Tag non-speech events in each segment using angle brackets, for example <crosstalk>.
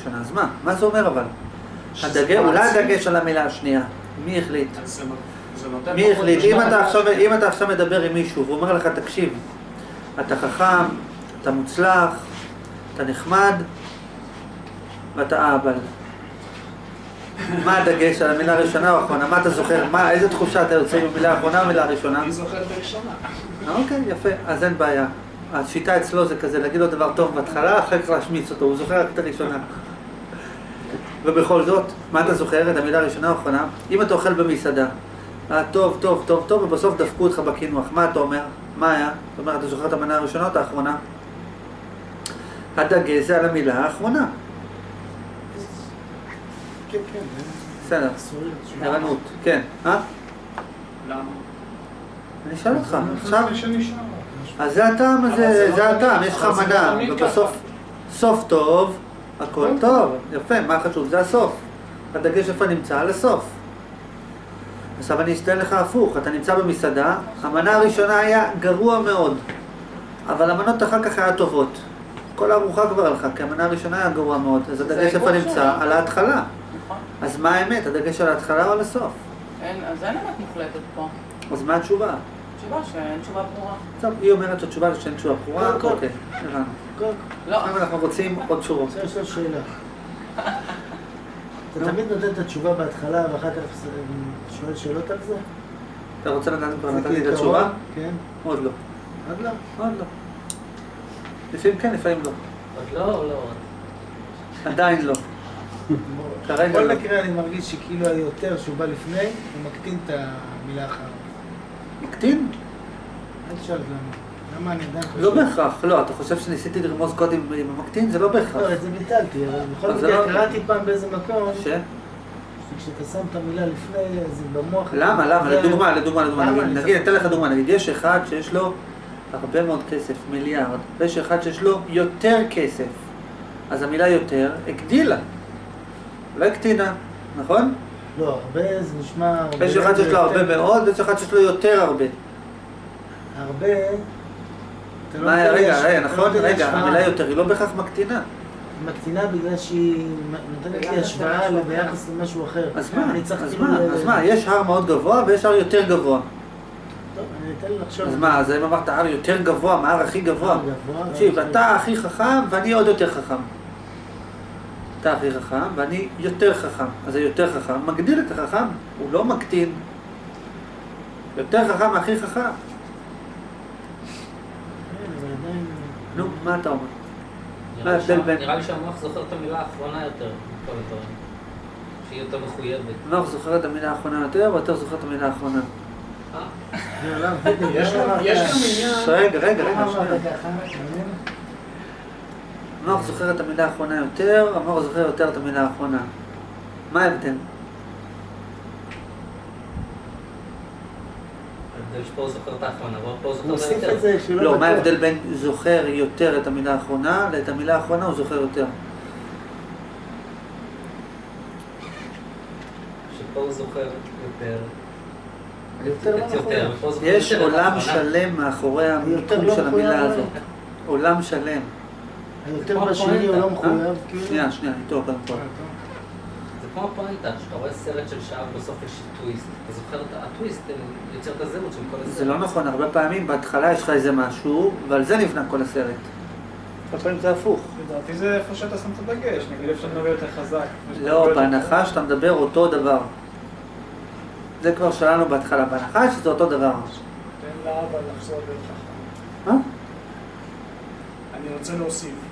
ראשונה. אז מה? מה זה אומר אבל? הדגש, אולי. הדגש על המילה השנייה. מי החליט? מי החליט? אם אתה, עכשיו, מהשני. אם אתה עכשיו מדבר עם מישהו והוא אומר לך, תקשיב, אתה חכם, אתה מוצלח, אתה נחמד, ואתה אהבל. מה הדגש על המילה הראשונה או האחרונה? מה אתה זוכר? מה, איזה תחושה אתה יוצא עם המילה האחרונה או המילה הראשונה? אני זוכר את הראשונה. אוקיי, יפה, אז אין בעיה. השיטה אצלו זה כזה להגיד לו דבר טוב בהתחלה, אחר כך להשמיץ אותו, הוא זוכר רק את הראשונה. ובכל זאת, מה אתה זוכר? את המילה הראשונה או האחרונה? אם אתה אוכל במסעדה, אה, טוב, טוב, טוב, טוב, ובסוף דפקו אותך בקינוח, מה אתה אומר? מה היה? זאת אומרת, אתה זוכר את המנה הראשונה או את האחרונה? הדגש זה על המילה האחרונה. כן, כן. בסדר, אסורים. ערנות, כן. אה? למה? אני אשאל אותך, עכשיו. אז זה הטעם הזה, זה לא זה הטעם, יש לך מנה, ובסוף, סוף טוב, הכל טוב, יפה, מה חשוב? זה הסוף. הדגש איפה נמצא? על הסוף. עכשיו אני אסתן לך הפוך, אתה נמצא במסעדה, המנה הראשונה היה גרוע מאוד, אבל המנות אחר כך היה טובות. כל הארוחה כבר הלכה, כי המנה הראשונה היה גרוע מאוד, אז הדגש איפה נמצא? על ההתחלה. נכון. אז מה האמת? הדגש על ההתחלה או על הסוף? אין, אז אין אמת מוחלטת פה. אז מה התשובה? תשובה שאין תשובה ברורה. טוב, היא אומרת שהתשובה שאין תשובה ברורה. אוקיי, הבנו. כל- לא, עכשיו אנחנו רוצים עוד שורות. רוצה לשאול שאלה. אתה תמיד נותן את התשובה בהתחלה ואחר כך שואל שאלות על זה? אתה רוצה לדעת כבר נתתי את? התשובה? כן. עוד לא. עוד לא. עוד לא. לפעמים כן, לפעמים לא. עוד לא או לא? עדיין לא. כרגע בכל לא. מקרה אני מרגיש שכאילו היותר שהוא בא לפני, הוא מקטין את המילה אחריו. מקטין? אל תשאל למה. לא בהכרח. לא, אתה חושב שניסיתי לרמוז קודם עם המקטין? זה לא בהכרח. לא, את זה ביטלתי, אבל בכל זה מקרה לא- קראתי פעם באיזה מקום, ש? שכשאתה שם את המילה לפני, אז במוח... למה? למה? זה- לדוגמה, לדוגמה, לדוגמה. נגיד, אתן לך דוגמה. נגיד, יש אחד שיש לו הרבה מאוד כסף, מיליארד, ויש אחד שיש לו יותר כסף. אז המילה יותר הגדילה. לא הקטינה, נכון? לא, הרבה זה נשמע... יש אחד שיש לו הרבה מאוד, ויש אחד שיש לו יותר הרבה. הרבה... לא מה, רגע, לא נכון? לי רגע. המילה יותר היא לא בהכרח מקטינה. מקטינה בגלל שהיא נותנת לי השוואה למשהו ביחס למשהו אחר. אז מה? אני צריך אז כאילו... מה? אז מה? יש הר מאוד גבוה ויש הר יותר גבוה. אז מה, אז אם אמרת הר יותר גבוה, מה ההר הכי גבוה? הר גבוה, תקשיב, הר אתה הכי חכם ואני עוד יותר חכם. אתה הכי חכם ואני יותר חכם. אז היותר חכם מגדיל את החכם, הוא לא מקטין. יותר חכם מהכי חכם. כן, אבל עדיין... נו, מה אתה אומר? נראה לי ההבדל בין- נראה לי שהמוח זוכר את המילה האחרונה יותר מכל הדברים. שהיא יותר מחויבת. נוח זוכר את המילה האחרונה יותר, או יותר זוכר את המילה האחרונה? אה? לא, לא, יש גם- עניין... רגע, רגע, רגע, שנייה. המוח זוכר את המילה האחרונה יותר, המוח זוכר יותר את המילה האחרונה. מה ההבדל? ההבדל שפה הוא זוכר את האחרונה, אבל פה הוא זוכר הוא הוסיף. את זה שהוא לא לא. מה ההבדל בין זוכר יותר את המילה האחרונה, לאת המילה האחרונה הוא זוכר יותר? שפה הוא זוכר יותר. יותר לא זוכר יש עולם. שלם מאחורי יותר המיקום לא של המילה. הזאת. עולם שלם. היותר בשני הוא לא מחויב, כאילו. שנייה, שנייה, איתו קודם כל. כמו הפואנטה, שאתה רואה סרט של שעה ובסוף יש טוויסט. אתה זוכר את הטוויסט, יוצר את הזהות של כל הסרט. זה לא נכון, הרבה פעמים בהתחלה יש לך איזה משהו, ועל זה נבנה כל הסרט. הרבה פעמים זה הפוך. לדעתי זה איפה שאתה שם את הדגש, נגיד איפה שאתה מדבר יותר חזק. לא, בהנחה שאתה מדבר אותו דבר. זה כבר שלנו בהתחלה, בהנחה שזה אותו דבר. תן לאבא לחזור להיות חכם. אה? אני רוצה להוסיף.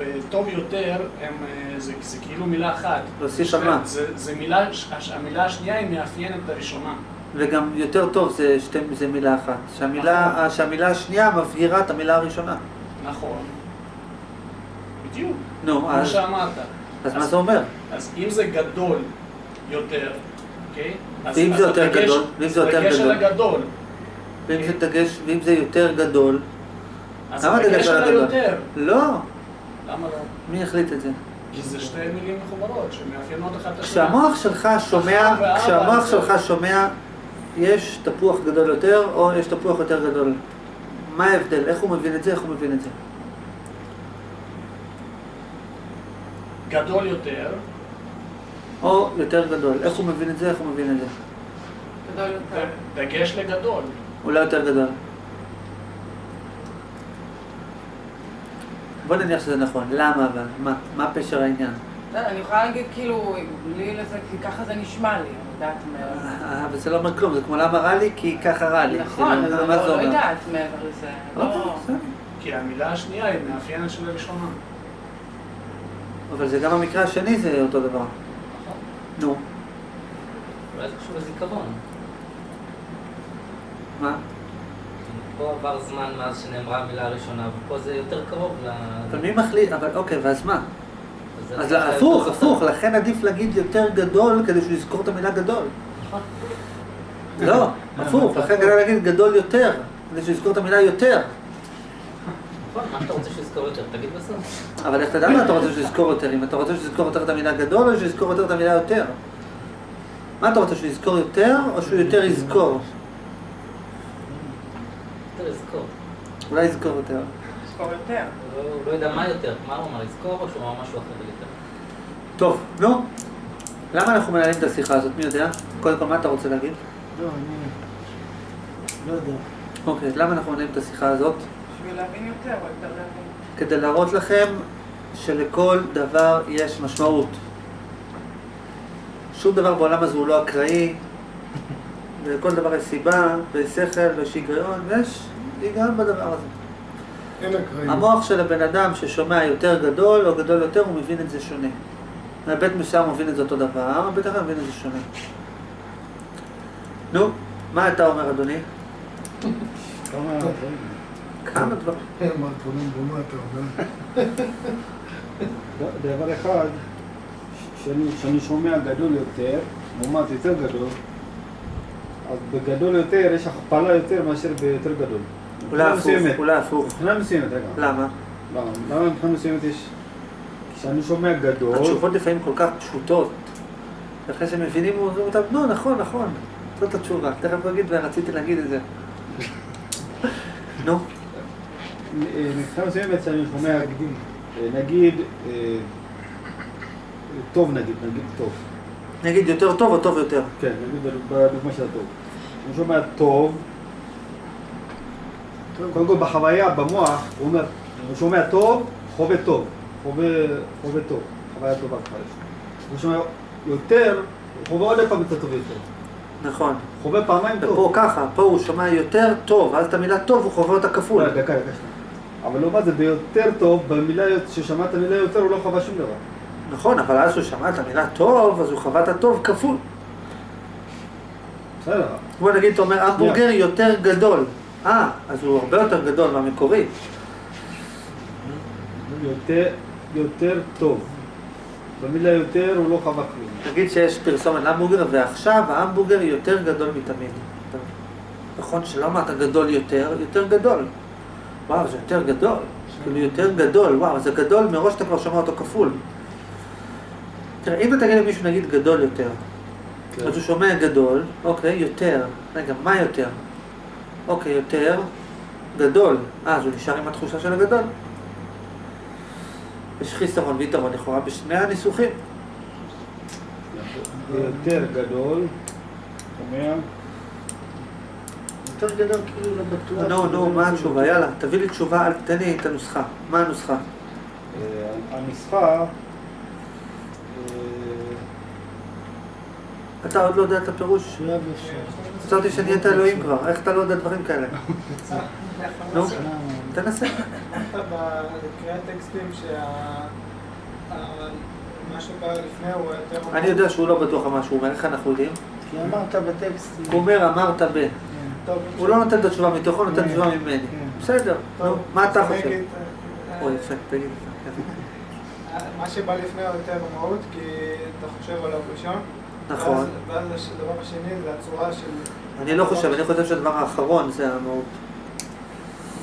בטוב יותר, הם, אה, זה, זה כאילו מילה אחת. להוסיף על מה? זה, זה מילה, המילה השנייה היא מאפיינת הראשונה. וגם יותר טוב זה, שתי, זה מילה אחת. שהמילה, נכון. שהמילה השנייה מבהירה את המילה הראשונה. נכון. בדיוק, נו, כמו אז, שאמרת. אז מה זה אומר? אז אם זה גדול יותר, אוקיי? אז- ואם אז זה יותר הדגש- גדול? ואם זה יותר גדול? הגדול. ואם זה דגש, ואם זה יותר גדול, אז למה דגש על הגדול? היותר. לא. למה לא? מי החליט את זה? כי זה שתי מילים מחוברות שמאפיינות אחת את השנייה. כשהמוח שלך שומע, כשהמוח שלך שומע, יש תפוח גדול יותר, או יש תפוח יותר גדול. מה ההבדל? איך הוא מבין את זה? איך הוא מבין את זה? גדול יותר, או יותר גדול. איך הוא מבין את זה? איך הוא מבין את זה? גדול יותר. דגש לגדול. אולי יותר גדול. בוא נניח שזה נכון. למה אבל? מה? מה פשר העניין? לא, אני יכולה להגיד כאילו, בלי לזה, כי ככה זה נשמע לי, אני יודעת מה... אה, אבל זה לא אומר כלום, זה כמו למה רע לי? כי ככה רע לי. נכון, כאילו, אז אני מה לא זה לא? יודעת מעבר לזה. לא- אוקיי, בסדר. כי המילה השנייה היא מאפיינת של הראשונה. אבל זה גם המקרה השני זה אותו דבר. נכון? נו, אולי זה קשור לזיכרון. מה? פה עבר זמן מאז שנאמרה המילה הראשונה, ופה זה יותר קרוב ל... אבל מי מחליט? אבל אוקיי, ואז מה? אז הפוך, הפוך. לכן עדיף להגיד יותר גדול כדי שהוא יזכור את המילה גדול. נכון. לא, הפוך, לכן כדאי להגיד גדול יותר, כדי שהוא יזכור את המילה יותר. נכון, מה אתה רוצה שיזכור יותר? תגיד בסוף. אבל איך תדע מה אתה רוצה שהוא יזכור יותר? אם אתה רוצה שהוא יזכור יותר את המילה גדול או שהוא יזכור יותר את המילה יותר? מה אתה רוצה, שהוא יזכור יותר או שהוא יותר יזכור? יותר לזכור. אולי יזכור יותר. לזכור יותר. הוא לא- הוא לא יודע מה יותר, מה הוא אמר, לזכור או שהוא אמר משהו אחר יותר? טוב, נו. למה אנחנו מנהלים את השיחה הזאת? מי יודע? קודם כל, מה אתה רוצה להגיד? לא, אני... לא יודע. אוקיי, אז למה אנחנו מנהלים את השיחה הזאת? בשביל להבין יותר, או יותר להבין. כדי להראות לכם שלכל דבר יש משמעות. שום דבר בעולם הזה הוא לא אקראי, ולכל דבר יש סיבה, ויש שכל, ויש היגיון, ויש היגיון בדבר הזה. המוח של הבן אדם ששומע יותר גדול או גדול יותר, הוא מבין את זה שונה. מהיבט מסוים הוא מבין את זה אותו דבר, מהיבט אחר מבין את זה שונה. נו, מה אתה אומר, אדוני? כמה... כמה דברים. דבר אחד, שאני, שאני שומע גדול יותר, לעומת יותר גדול, אז בגדול יותר יש הכפלה יותר מאשר ביותר גדול. אולי הפוך. אולי הפוך. מבחינה מסוימת, רגע. למה? למה? למה מבחינה מסוימת יש... כשאני שומע גדול, התשובות לפעמים כל כך פשוטות, ואחרי שהם מבינים, הוא אומר אותם, נו, נכון, נכון, זאת התשובה. תכף יגיד, ורציתי להגיד את זה. נו, מבחינה מסוימת שאני שומע, נגיד, אה, טוב נגיד, נגיד טוב. נגיד יותר טוב או טוב יותר? כן, נגיד בדוגמה של הטוב. אני שומע טוב, קודם כל בחוויה, במוח, הוא אומר, הוא שומע טוב, חווה טוב, חווה, חווה טוב, חוויה טובה כבר יש. הוא שומע יותר, הוא חווה עוד פעם קצת טוב יותר. נכון. חווה פעמיים ופה טוב. ככה, פה הוא שומע יותר טוב, ואז את המילה טוב הוא חווה אותה כפול. לא, דקה, דקה, שנייה. אבל לעומת זה, ביותר טוב, במילה, כששמע את המילה יותר, הוא לא חווה שום דבר. נכון, אבל אז הוא שמע את המילה טוב, אז הוא חווה את הטוב כפול. בסדר. בוא נגיד, אתה אומר המבורגר יותר גדול. אה, אז הוא הרבה יותר גדול מהמקורי. יותר, יותר טוב. במילה יותר הוא לא חווה כלום. נגיד שיש פרסומת להמבורגר, ועכשיו ההמבורגר יותר גדול מתמיד. נכון שלא אמרת גדול יותר, יותר גדול. וואו, זה יותר גדול. כאילו יותר גדול, וואו, זה גדול, מראש אתה כבר שומע אותו כפול. תראה, אם אתה תגיד למישהו נגיד גדול יותר, כן. אז הוא שומע גדול, אוקיי, יותר. רגע, מה יותר? אוקיי, יותר גדול. אה, אז הוא נשאר עם התחושה של הגדול. יש חיסרון ויתרון לכאורה בשני הניסוחים. יותר גדול, שומע? יותר גדול כאילו לא בטוח. נו, נו, מה התשובה? יאללה, תביא לי תשובה, אל תן לי את הנוסחה. מה הנוסחה? אה, הנוסחה, אה, אתה עוד לא יודע את הפירוש? חשבתי שנהיית אלוהים כבר, איך אתה לא יודע דברים כאלה? נו, תנסה. אמרת בקריאת טקסטים שה... ה- מה שבא לפני הוא יותר... אני יודע שהוא לא בטוח על מה שהוא אומר, איך אנחנו יודעים? כי אמרת בטקסט... הוא אומר, אמרת ב... הוא לא נותן את התשובה מתוכו, נותן תשובה ממני. בסדר, נו, מה אתה חושב? נגיד, אה, אוי, יפה, תגיד. מה שבא לפני הוא יותר מהות, כי אתה חושב עליו ראשון. נכון. ואז- הדבר השני זה הצורה של... אני לא חושב, אני חושב שהדבר האחרון זה המהות.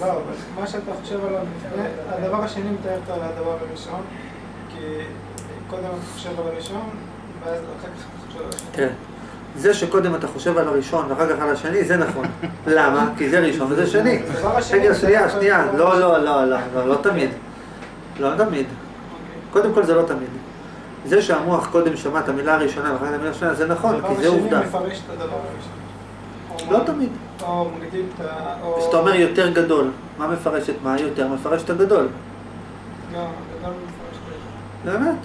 לא, אבל מה שאתה חושב עליו לפני, הדבר השני מתאר את הדבר הראשון, כי קודם אתה חושב על הראשון, ואז אחר כך אתה חושב על השני. כן. זה שקודם אתה חושב על הראשון ואחר כך על השני, זה נכון. למה? כי זה ראשון וזה שני. רגע, שנייה, שנייה. לא, לא, לא, לא, לא, לא תמיד. לא תמיד. אוקיי. קודם כל זה לא תמיד. זה שהמוח קודם שמע את המילה הראשונה ואחר כך את המילה השנייה, זה נכון, הדבר כי זה השני עובדה. מפרש את הדבר הראשון. לא תמיד. או מגדיל את ה... כשאתה אומר יותר גדול, מה מפרש את מה? יותר מפרש את הגדול. לא, גדול מפרש את זה. באמת.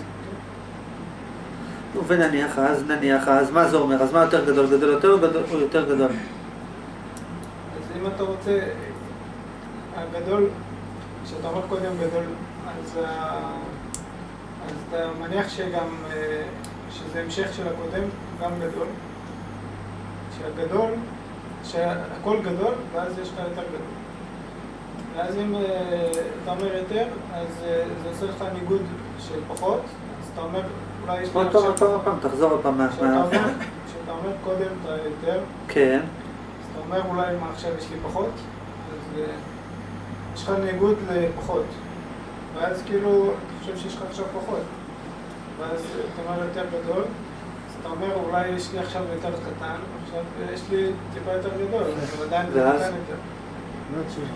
ונניח אז, נניח אז, מה זה אומר? אז מה יותר גדול? גדול יותר או יותר גדול? אז אם אתה רוצה, הגדול, כשאתה אומר קודם גדול, אז, אז אתה מניח שגם, אה, שזה המשך של הקודם, גם גדול. שהגדול, שהכל גדול, ואז יש לך יותר גדול. ואז אם אה, אתה אומר יותר, אז אה, זה עושה לך ניגוד של פחות, אז אתה אומר, אולי יש לי עוד פעם, עוד פעם, עוד פעם, תחזור עוד פעם. כשאתה אומר, קודם את היותר, כן, אז אתה אומר אולי מה עכשיו יש לי פחות, אז יש לך ניגוד לפחות. ואז כאילו, אתה חושב שיש לך עכשיו פחות. ואז אתה אומר יותר גדול, אז אתה אומר אולי יש לי עכשיו יותר קטן, עכשיו יש לי טיפה יותר גדול, אבל עדיין זה? קטן יותר.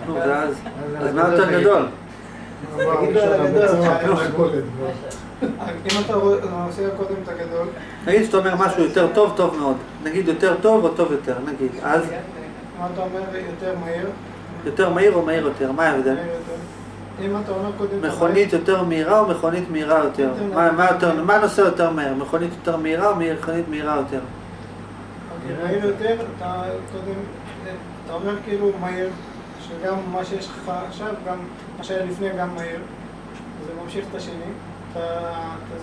לא ואז... אז אז מה יותר גדול? <laughs> אם אתה עושה קודם את הגדול, נגיד שאתה אומר משהו יותר טוב, טוב מאוד. נגיד יותר טוב או טוב יותר, נגיד. אז אם אתה אומר יותר מהיר, יותר מהיר או מהיר יותר, מה ההבדל? מהיר יותר. אם אתה אומר קודם... מכונית יותר מהירה או מכונית מהירה יותר? מה- מה יותר- מהר? מכונית יותר מהירה או מכונית מהירה יותר? אוקיי, מהיר יותר, אתה קודם, אתה אומר כאילו מהיר, שגם מה שיש לך עכשיו, גם מה שהיה לפני גם מהיר, זה ממשיך את השני, אתה,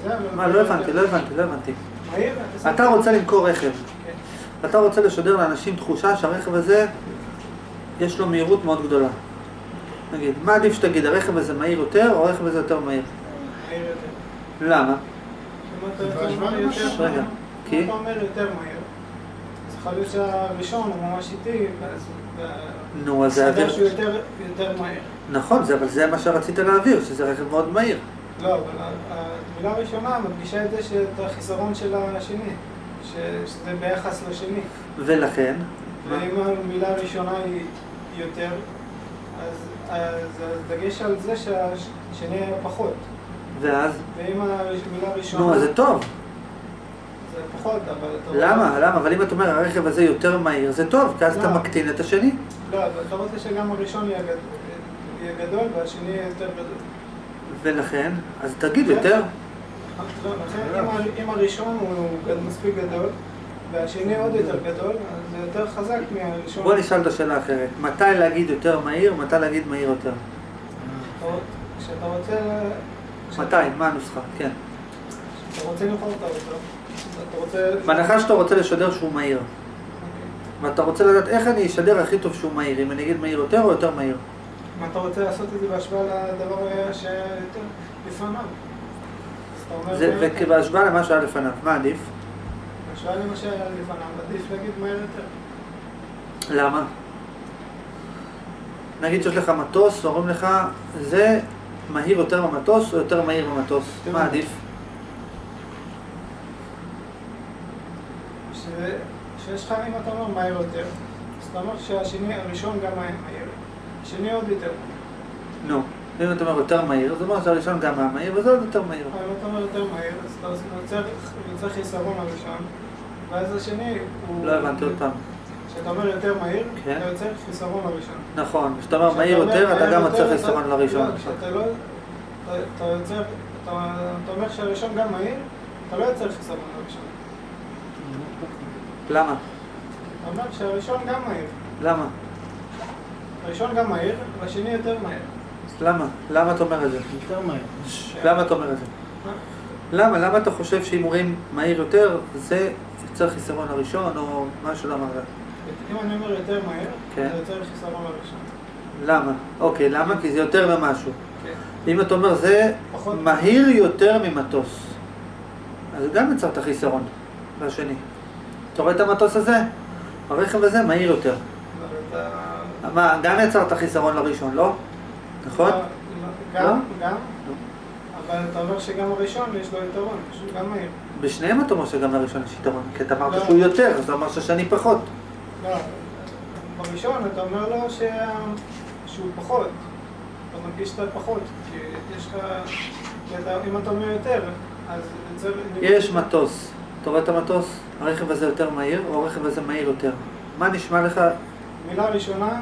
זה. מה, לא הבנתי, לא הבנתי, לא הבנתי. מהיר, אתה רוצה למכור רכב. כן. אתה רוצה לשדר לאנשים תחושה שהרכב הזה, יש לו מהירות מאוד גדולה. נגיד, מה עדיף שתגיד, הרכב הזה מהיר יותר או הרכב הזה יותר מהיר? מהיר יותר. למה? רגע, כי? אם אתה אומר יותר מהיר, אז יכול להיות שהראשון הוא ממש איטי, ואז... נו, אז זה אוויר. שהוא יותר, מהיר. נכון, זה, אבל זה מה שרצית להעביר, שזה רכב מאוד מהיר. לא, אבל המילה הראשונה מדגישה את זה שאת החיסרון של השני, ש- שזה ביחס לשני. ולכן? ואם המילה הראשונה היא יותר, אז הדגש על זה שהשני היה פחות. ואז, ואם המילה הראשונה... נו, אז זה טוב. זה פחות, אבל אתה רואה... למה? למה? אבל אם אתה אומר הרכב הזה יותר מהיר, זה טוב, כי אז אתה לא. מקטין את השני. לא, אבל אתה רוצה שגם הראשון יהיה גדול, והשני יהיה יותר גדול. ולכן, אז תגיד יותר. לא, לכן אם ה- אם הראשון הוא מספיק גדול, והשני עוד יותר גדול, זה יותר חזק מהראשון. בוא נשאל את השאלה אחרת. מתי להגיד יותר מהיר, מתי להגיד מהיר יותר? כשאתה רוצה... מתי? מה הנוסחה? כן. כשאתה רוצה למכור האוטו, אתה רוצה... בהנחה שאתה רוצה לשדר שהוא מהיר, אוקיי. ואתה רוצה לדעת איך אני אשדר הכי טוב שהוא מהיר, אם אני אגיד מהיר יותר או יותר מהיר. אם אתה רוצה לעשות את זה בהשוואה לדבר שהיה יותר לפניו. זה- יותר. ובהשוואה למה שהיה לפניו, מה עדיף? בהשוואה למה שהיה לפניו, עדיף להגיד מהר יותר. למה? נגיד שיש לך מטוס, אומרים לך, זה מהיר יותר במטוס או יותר מהיר במטוס? מה מהיר. עדיף? שיש לך, אם אתה אומר מהר יותר, אז אתה אומר שהשני, הראשון גם היה מהיר, השני עוד יותר. נו, אם אתה אומר יותר מהיר, זה אומר שהראשון גם היה מהיר וזה עוד יותר מהיר. אם אתה אומר יותר מהיר, אז אתה יוצר חיסרון הראשון, ואז השני הוא... לא הבנתי עוד פעם. כשאתה אומר יותר מהיר, כן. אתה יוצר חיסרון לראשון. נכון, כשאתה אומר מהיר יותר, אתה גם יוצר חיסרון לראשון. לא, כשאתה לא... אתה- יוצר... אתה אומר שהראשון גם מהיר, אתה לא יוצר חיסרון לראשון. למה? אתה אומר שהראשון גם מהיר. למה? הראשון גם מהיר, והשני יותר מהיר. למה? למה אתה אומר את זה? יותר מהר. למה אתה אומר את זה? מה? למה? למה אתה חושב שאם אומרים מהיר יותר, זה יוצר חיסרון לראשון או משהו אמרת? אם אני אומר יותר מהיר, כן. זה יוצר חיסרון לראשון. למה? אוקיי, למה? כי זה יותר ממשהו. כן. אם אתה אומר זה פחות- מהיר יותר ממטוס, אז גם יצרת חיסרון לשני. אתה רואה את המטוס הזה? הרכב הזה מהיר יותר. מה, גם יצרת חיסרון לראשון, לא? נכון? לא, לא, לא? גם, גם. אבל אתה אומר שגם הראשון יש לו יתרון, שהוא גם מהיר. בשניהם אתה אומר שגם לראשון יש יתרון, כי אתה אמרת. שהוא יותר, אז אומר שהשני פחות. לא, בראשון אתה אומר לו שה... שהוא פחות. אתה מרגיש שאתה פחות, כי יש לך... אם אתה אומר יותר, אז. יש מטוס. אתה רואה את המטוס? הרכב הזה יותר מהיר, או הרכב הזה מהיר יותר? מה נשמע לך? מילה ראשונה,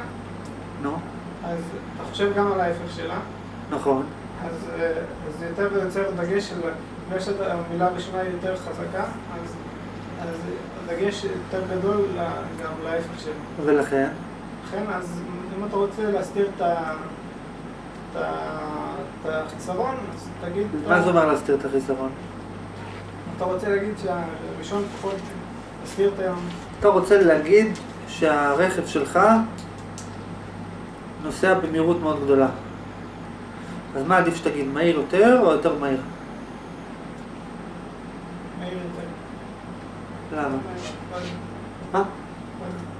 נו, אז אתה חושב גם על ההפך שלה. נכון. אז אה, זה יותר ויוצר דגש. בגלל שהמילה הראשונה היא יותר חזקה, אז אז הדגש יותר גדול גם להפך שלו. ולכן? לכן, אז אם אתה רוצה להסתיר את. את את החיסרון, אז תגיד... מה זה אומר להסתיר את החיסרון? אתה רוצה להגיד שהראשון פחות מסתיר את היום. אתה רוצה להגיד שהרכב שלך נוסע במהירות מאוד גדולה. אז מה עדיף שתגיד, מהיר יותר או יותר? מהיר יותר. למה? מה?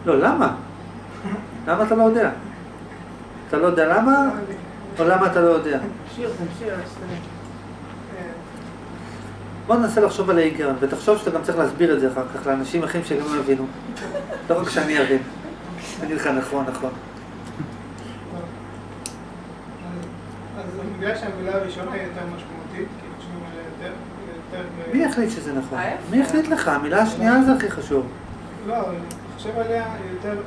לא, למה? למה אתה לא יודע? אתה לא יודע למה, או למה אתה לא יודע? בוא ננסה לחשוב על ההיגיון, ותחשוב שאתה גם צריך להסביר את זה אחר כך לאנשים אחרים שגם לא יבינו. לא רק שאני אבין. אני אגיד לך נכון, נכון. אז אז בגלל שהמילה הראשונה היא יותר משמעותית, כי חושבים עליה יותר, יותר... מי החליט שזה נכון? מי החליט לך? המילה השנייה זה הכי חשוב. לא, אני חושב עליה יותר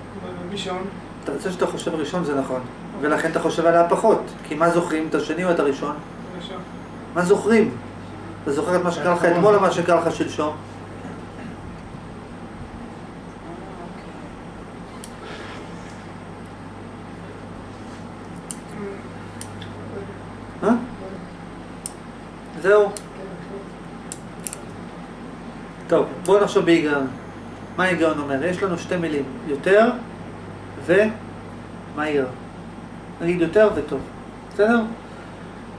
ראשון. אתה רוצה שאתה חושב ראשון זה נכון, ולכן אתה חושב עליה פחות. כי מה זוכרים, את השני או את הראשון? ראשון. מה זוכרים? אתה זוכר את מה שקרה לך אתמול או מה שקרה לך שלשום? אה? זהו. טוב, בואו נחשוב בהיגיון. מה ההיגיון אומר? יש לנו שתי מילים, יותר ומהיר. נגיד יותר וטוב, בסדר?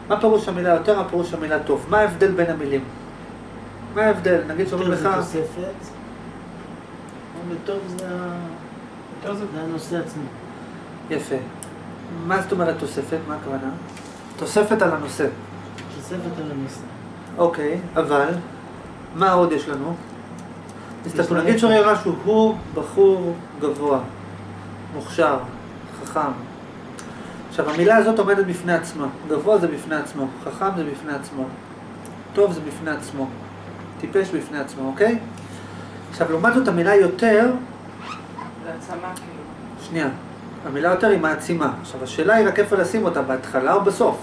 מה פירוש המילה יותר, מה פירוש המילה טוב? מה ההבדל בין המילים? מה ההבדל? נגיד שאומרים לך... יותר זה תוספת, אבל טוב זה ה- יותר זה זה הנושא עצמו. יפה. מה זאת אומרת תוספת? מה הכוונה? תוספת על הנושא. תוספת על הנושא. אוקיי, אבל מה עוד יש לנו? תסתכלו, יש נגיד שראה משהו, הוא בחור גבוה, מוכשר, חכם. עכשיו, המילה הזאת עומדת בפני עצמה. גבוה זה בפני עצמו, חכם זה בפני עצמו, טוב זה בפני עצמו, טיפש בפני עצמו, אוקיי? עכשיו, לעומת זאת, המילה יותר, זה עצמה כאילו. שנייה, המילה יותר היא מעצימה. עכשיו, השאלה היא רק איפה לשים אותה, בהתחלה או בסוף?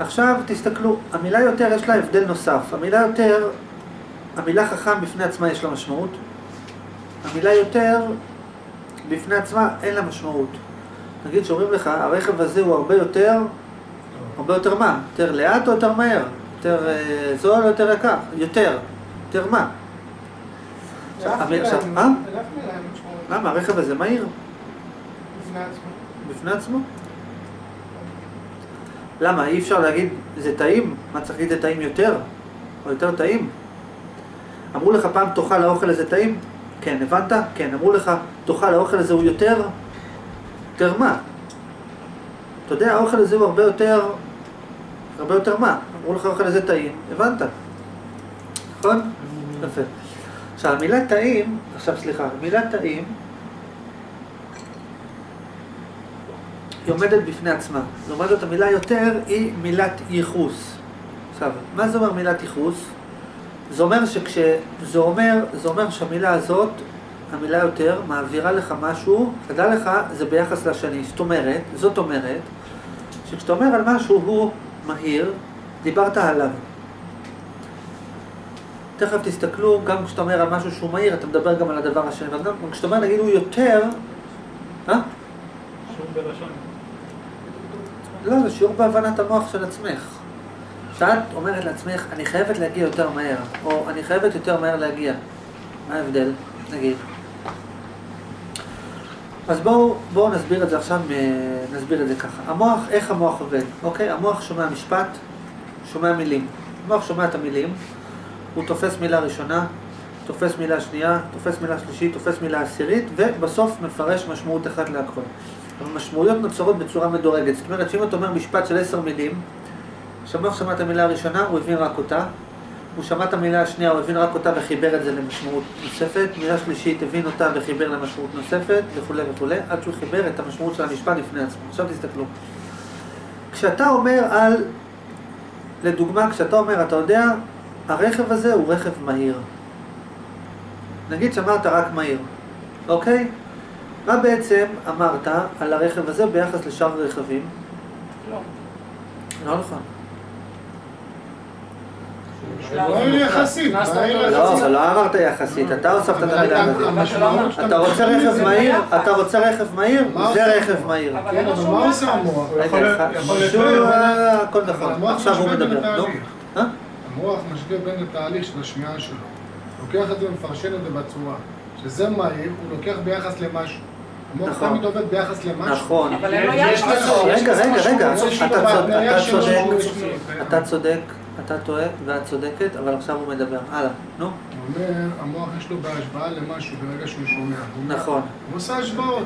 עכשיו, תסתכלו, המילה יותר יש לה הבדל נוסף. המילה יותר, המילה חכם בפני עצמה יש לה משמעות. המילה יותר בפני עצמה אין לה משמעות. נגיד שאומרים לך, הרכב הזה הוא הרבה יותר, הרבה יותר מה? יותר לאט או יותר מהר? יותר אה, זול או יותר יקר? יותר. יותר מה? עכשיו, אין- אה? למה? הרכב הזה מהיר בפני עצמו. בפני עצמו? למה? אי אפשר להגיד זה טעים? מה צריך להגיד זה טעים יותר? או יותר טעים? אמרו לך פעם תאכל האוכל הזה טעים? כן, הבנת? כן. אמרו לך תאכל האוכל הזה הוא יותר? יותר מה? אתה יודע, האוכל הזה הוא הרבה יותר... הרבה יותר מה? אמרו לך האוכל הזה טעים, הבנת? נכון? יפה. עכשיו, המילה טעים, עכשיו סליחה, המילה טעים היא עומדת בפני עצמה. לעומת זאת המילה יותר היא מילת ייחוס. עכשיו, מה זה אומר מילת ייחוס? זה אומר שכש... זה אומר, זה אומר שהמילה הזאת, המילה יותר, מעבירה לך משהו, תדע לך, זה ביחס לשני. זאת אומרת, זאת אומרת, שכשאתה אומר על משהו הוא מהיר, דיברת עליו. תכף תסתכלו, גם כשאתה אומר על משהו שהוא מהיר, אתה מדבר גם על הדבר השני. וגם כשאתה אומר, נגיד, הוא יותר, אה? שוב בלשון. לא, זה שיעור בהבנת המוח של עצמך. כשאת אומרת לעצמך, אני חייבת להגיע יותר מהר, או אני חייבת יותר מהר להגיע. מה ההבדל, נגיד? אז בואו בואו נסביר את זה עכשיו, אה, נסביר את זה ככה. המוח, איך המוח עובד, אוקיי? המוח שומע משפט, שומע מילים. המוח שומע את המילים, הוא תופס מילה ראשונה, תופס מילה שנייה, תופס מילה שלישית, תופס מילה עשירית, ובסוף מפרש משמעות אחת להכל. המשמעויות נוצרות בצורה מדורגת. זאת אומרת, שאם אתה אומר משפט של עשר מילים, כשהמוח שמע את המילה הראשונה, הוא הבין רק אותה. הוא שמע את המילה השנייה, הוא הבין רק אותה וחיבר את זה למשמעות נוספת. מילה שלישית, הבין אותה וחיבר למשמעות נוספת, וכולי וכולי, עד שהוא חיבר את המשמעות של המשפט לפני עצמו. עכשיו תסתכלו. כשאתה אומר על לדוגמה, כשאתה אומר, אתה יודע, הרכב הזה הוא רכב מהיר. נגיד שאמרת רק מהיר, אוקיי? מה בעצם אמרת על הרכב הזה ביחס לשאר הרכבים? לא. לא נכון. אותו. לא, יחסית. אבל לא אמרת יחסית, אתה הוספת את המילה אתה- הזאת. אתה רוצה רכב זה מהיר? אתה רוצה רכב מהיר? מה זה עושה רכב? מהיר. אבל כן, אין לו אבל שום מה עושה יחס. המוח? אה, הכל נכון, עכשיו הוא מדבר. אה? המוח משווה בין התהליך של השמיעה שלו. לוקח את זה ומפרשן את זה בצורה. שזה מהיר, הוא לוקח ביחס למשהו. המוח נכון. תמיד עובד ביחס למשהו. נכון. אבל אין לו יש יש רגע, רגע. רגע, אתה צודק, אתה צודק. אתה טועה ואת צודקת, אבל עכשיו הוא מדבר. הלאה, נו. הוא אומר, המוח יש לו בהשוואה למשהו ברגע שהוא שומע. נכון. הוא עושה השוואות.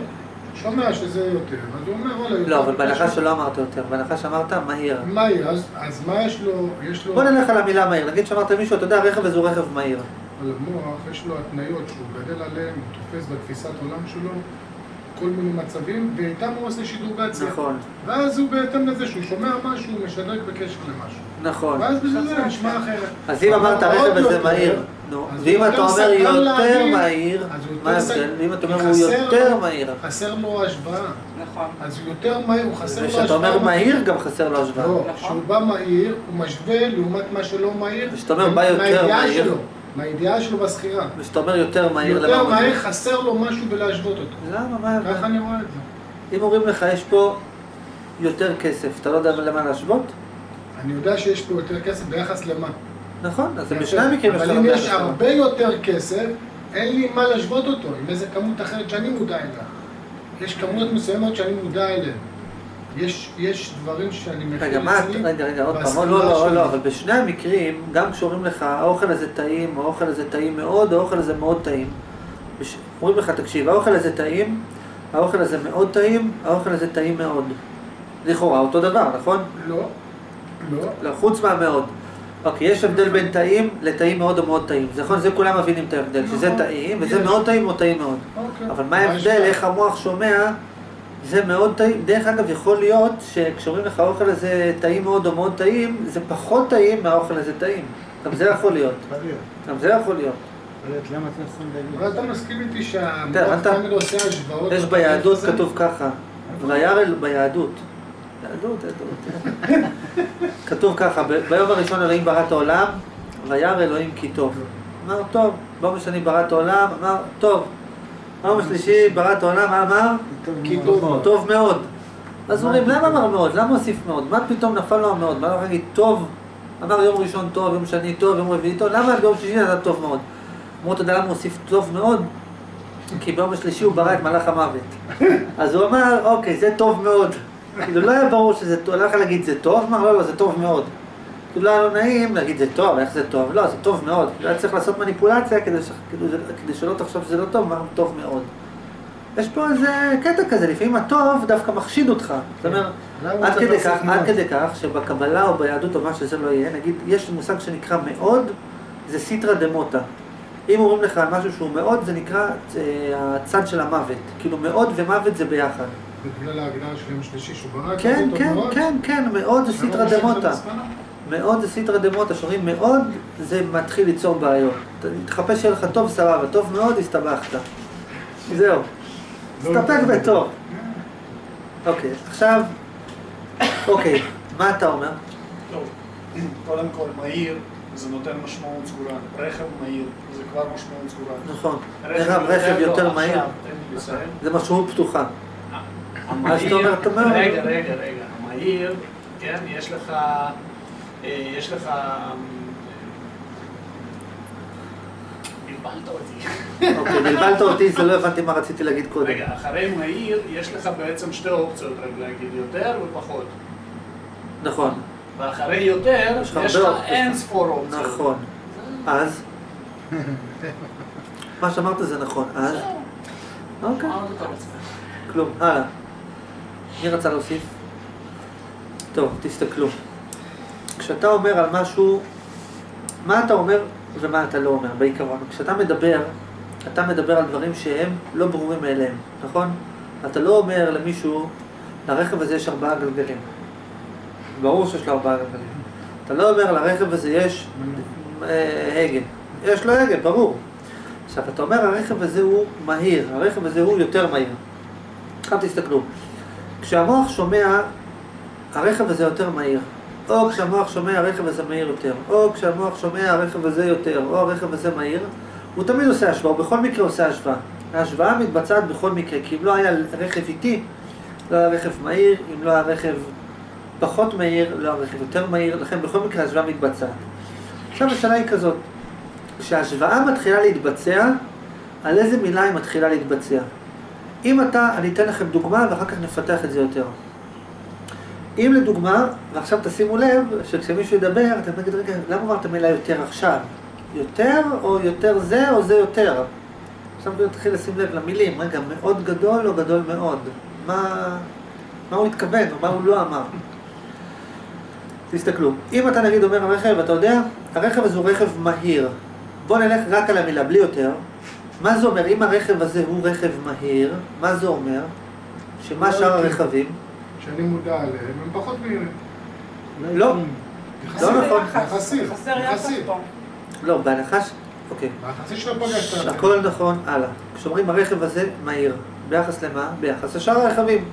שומע שזה יותר, אז הוא אומר, וואלה, יותר לא, אבל בהנחה קשה." שלא אמרת יותר, בהנחה שאמרת מהיר. מהיר, אז- מה יש לו? יש לו... בוא נלך על המילה מהיר. נגיד שאמרת למישהו, אתה יודע, הזה הוא רכב מהיר. על המוח יש לו התניות שהוא גדל עליהן, הוא תופס בתפיסת עולם שלו כל מיני מצבים, ואיתם הוא עושה שידורגציה. נכון, ואז הוא בהתאם לזה שהוא שומע משהו, הוא משדרג בקשר למשהו. נכון. ואז בזה זה נשמע אחרת. אז אם אמרת הרכב הזה מהיר, נו, ואם אתה אומר יותר מהיר, מה ההבדל? אם אתה אומר הוא יותר מהיר, חסר לו השוואה. נכון. אז הוא יותר מהיר, הוא חסר לו השוואה. וכשאתה אומר מהיר גם חסר לו השוואה. לא, נכון. כשהוא בא מהיר, הוא משווה לעומת מה שלא מהיר. וכשאתה אומר בא יותר מהיר- מהידיעה שלו בסחירה. וכשאתה אומר יותר מהיר, למה יותר? מהיר, חסר לו משהו בלהשוות אותו. למה? מה? ככה אני רואה את זה. אם אומרים לך, יש פה יותר כסף, אתה לא יודע למה להשוות? אני יודע שיש פה יותר כסף ביחס למה. נכון, אז זה. בשני המקרים אבל אפשר אם לדעת יש. הרבה יותר כסף, אין לי מה להשוות אותו עם איזה כמות אחרת שאני מודע אליה. יש כמויות מסוימות שאני מודע אליהן. יש, יש דברים שאני מכיר רגע, מה, רגע, רגע, עוד פעם, לא, לא. לא, אבל בשני המקרים, גם כשאומרים לך, האוכל הזה טעים, האוכל הזה טעים מאוד, האוכל הזה מאוד טעים. אומרים לך, תקשיב, האוכל הזה טעים, האוכל הזה מאוד טעים, האוכל הזה טעים מאוד. לכאורה אותו דבר, נכון? לא, לא. לא, חוץ מהמאוד. אוקיי, יש הבדל בין טעים לטעים מאוד או מאוד טעים. זה נכון, זה כולם מבינים את ההבדל, שזה נכון. טעים, וזה. מאוד טעים או טעים מאוד. אוקיי. אבל מה ההבדל, איך המוח שומע, זה מאוד טעים. דרך אגב, יכול להיות שכשאומרים לך האוכל הזה טעים מאוד או מאוד טעים, זה פחות טעים מהאוכל הזה טעים. גם זה יכול להיות. גם זה יכול להיות. להגיד? אבל אתה מסכים איתי שהמוח תמיד עושה השוואות. יש ביהדות? כתוב ככה, וירא ביהדות. יהדות, יהדות. כתוב ככה, ביום הראשון אלוהים ברא את העולם, וירא אלוהים כי טוב. אמר טוב, ביום השני ברא את העולם, אמר טוב. ביום השלישי ברא את העולם, מה אמר? טוב. מאוד. אז אומרים, למה אמר מאוד? למה הוסיף מאוד? מה פתאום נפל לו המאוד? מה לא להגיד טוב? אמר יום ראשון טוב, יום שני טוב, יום רביעי טוב, למה ביום שלישי נתן טוב מאוד? אמרו, אתה יודע למה הוא הוסיף טוב מאוד? כי ביום השלישי הוא ברא את מלאך המוות. <laughs> אז הוא אמר, אוקיי, זה טוב מאוד. כאילו, לא היה ברור שזה טוב, לא יכול להגיד זה טוב, אמר, לא, לא, זה טוב מאוד. כאילו, לא היה נעים להגיד זה טוב, איך זה טוב? לא, זה טוב מאוד. כאילו, היה צריך לעשות מניפולציה כדי, ש... כאילו, זה- כדי שלא תחשוב שזה לא טוב, אמר, טוב מאוד. יש פה איזה קטע כזה, לפעמים הטוב דווקא מחשיד אותך. זאת אומרת, למה הוא עד כדי כך? עד כדי כך, שבקבלה או ביהדות או מה שזה לא יהיה, נגיד, יש מושג שנקרא מאוד, זה סיטרא דמוטה. אם אומרים לך על משהו שהוא מאוד, זה נקרא אה, הצד של המוות. כאילו מאוד ומוות זה ביחד. בגלל ההגדרה של יום שלישי שהוא ברא את כן, כן. כן, כן, מאוד זה למה סיטרא הוא מאוד זה סיטרא דמוטה, שאומרים מאוד, זה מתחיל ליצור בעיות. תחפש שיהיה לך טוב, סבבה, טוב מאוד, הסתבכת. זהו. לא יותר בטוב. אוקיי, עכשיו, אוקיי, מה אתה אומר? טוב, קודם כל, מהיר, זה נותן משמעות סגורה. רכב מהיר, זה כבר משמעות סגורה. נכון. רכב רכב לא, יותר מהיר. זה משמעות פתוחה. מה שאתה אומר, אתה אומר. רגע, רגע, רגע. המהיר, כן, יש לך, אה, יש לך, אה, בלבלת אותי. אוקיי, בלבלת אותי, זה לא הבנתי מה רציתי להגיד קודם. רגע, אחרי מהיר, יש לך בעצם שתי אופציות, רק להגיד יותר ופחות. נכון, ואחרי יותר, יש לך. אין ספור אופציות. נכון. אז? <laughs> מה שאמרת זה נכון, אז? אוקיי. כלום, הלאה. מי רצה להוסיף? טוב, תסתכלו. כשאתה אומר על משהו, מה אתה אומר ומה אתה לא אומר, בעיקרון. כשאתה מדבר, אתה מדבר על דברים שהם לא ברורים מאליהם, נכון? אתה לא אומר למישהו, לרכב הזה יש ארבעה גלגלים. ברור שיש לו ארבעה גלגלים. אתה לא אומר לרכב הזה יש אה, הגה. יש לו הגה, ברור. עכשיו, אתה אומר הרכב הזה הוא מהיר, הרכב הזה הוא יותר מהיר. עכשיו תסתכלו, כשהמוח שומע הרכב הזה יותר מהיר, או כשהמוח שומע הרכב הזה מהיר יותר, או כשהמוח שומע הרכב הזה יותר, או הרכב הזה מהיר, הוא תמיד עושה השוואה, הוא בכל מקרה עושה השוואה. ההשוואה מתבצעת בכל מקרה, כי אם לא היה רכב איטי, לא היה רכב מהיר, אם לא היה רכב פחות מהיר, לא היה רכב יותר מהיר, לכן בכל מקרה ההשוואה מתבצעת. עכשיו השאלה היא כזאת, כשההשוואה מתחילה להתבצע, על איזה מילה היא מתחילה להתבצע? אם אתה, אני אתן לכם דוגמה ואחר כך נפתח את זה יותר. אם לדוגמה, ועכשיו תשימו לב, שכשמישהו ידבר, אתם תגיד, רגע, למה אמרת מילה יותר עכשיו? יותר או יותר זה או זה יותר? עכשיו תתחיל לשים לב למילים, רגע, מאוד גדול או גדול מאוד? מה, מה הוא התכוון או מה הוא לא אמר? תסתכלו, אם אתה נגיד אומר הרכב, אתה יודע, הרכב הזה הוא רכב מהיר. בוא נלך רק על המילה, בלי יותר. מה זה אומר, אם הרכב הזה הוא רכב מהיר, מה זה אומר? שמה שאר הרכבים? שאני מודע עליהם, הם פחות מהירים. לא. לא נכון. יחסית. חסר יחס יחסית. פה. לא, בהנחה ש... אוקיי. היחסי שלא פגשת עליהם. הכל נכון, הלאה. כשאומרים הרכב הזה מהיר, ביחס למה? ביחס לשאר הרכבים.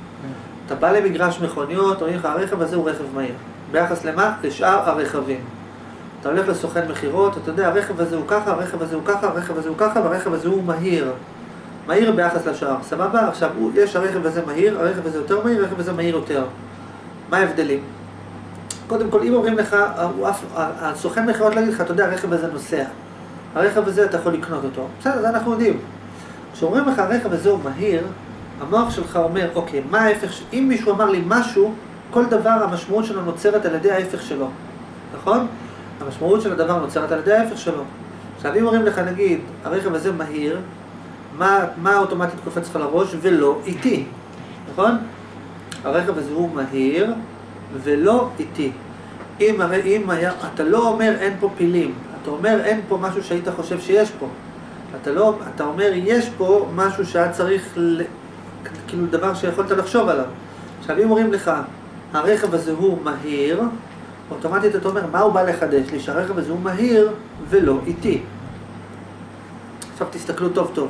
אתה בא למגרש מכוניות, אומרים לך הרכב הזה הוא רכב מהיר. ביחס למה? לשאר הרכבים. אתה הולך לסוכן מכירות, אתה יודע, הרכב הזה הוא ככה, הרכב הזה הוא ככה, הרכב הזה הוא ככה, והרכב הזה הוא מהיר. מהיר ביחס לשאר, סבבה? עכשיו, הוא- יש הרכב הזה מהיר, הרכב הזה יותר מהיר, הרכב הזה מהיר יותר. מה ההבדלים? קודם כל, אם אומרים לך, הסוכן מכירות יגיד לך, אתה יודע, הרכב הזה נוסע. הרכב הזה, אתה יכול לקנות אותו. בסדר, זה אנחנו יודעים. כשאומרים לך, הרכב הזה הוא מהיר, המוח שלך אומר, אוקיי, מה ההפך, אם מישהו אמר לי משהו, כל דבר המשמעות שלו נוצרת על ידי ההפך שלו, נכון? המשמעות של הדבר נוצרת על ידי ההפך שלו. עכשיו, אם אומרים לך, נגיד, הרכב הזה מהיר, מה, מה אוטומטית קופץ לך לראש? ולא איטי, נכון? הרכב הזה הוא מהיר ולא איטי. אם, הרי, אם היה, אתה לא אומר אין פה פילים, אתה אומר אין פה משהו שהיית חושב שיש פה. אתה לא, אתה אומר יש פה משהו שהיה צריך, ל, כאילו דבר שיכולת לחשוב עליו. עכשיו אם אומרים לך, הרכב הזה הוא מהיר, אוטומטית אתה אומר, מה הוא בא לחדש לי? שהרכב הזה הוא מהיר ולא איטי. עכשיו תסתכלו טוב טוב.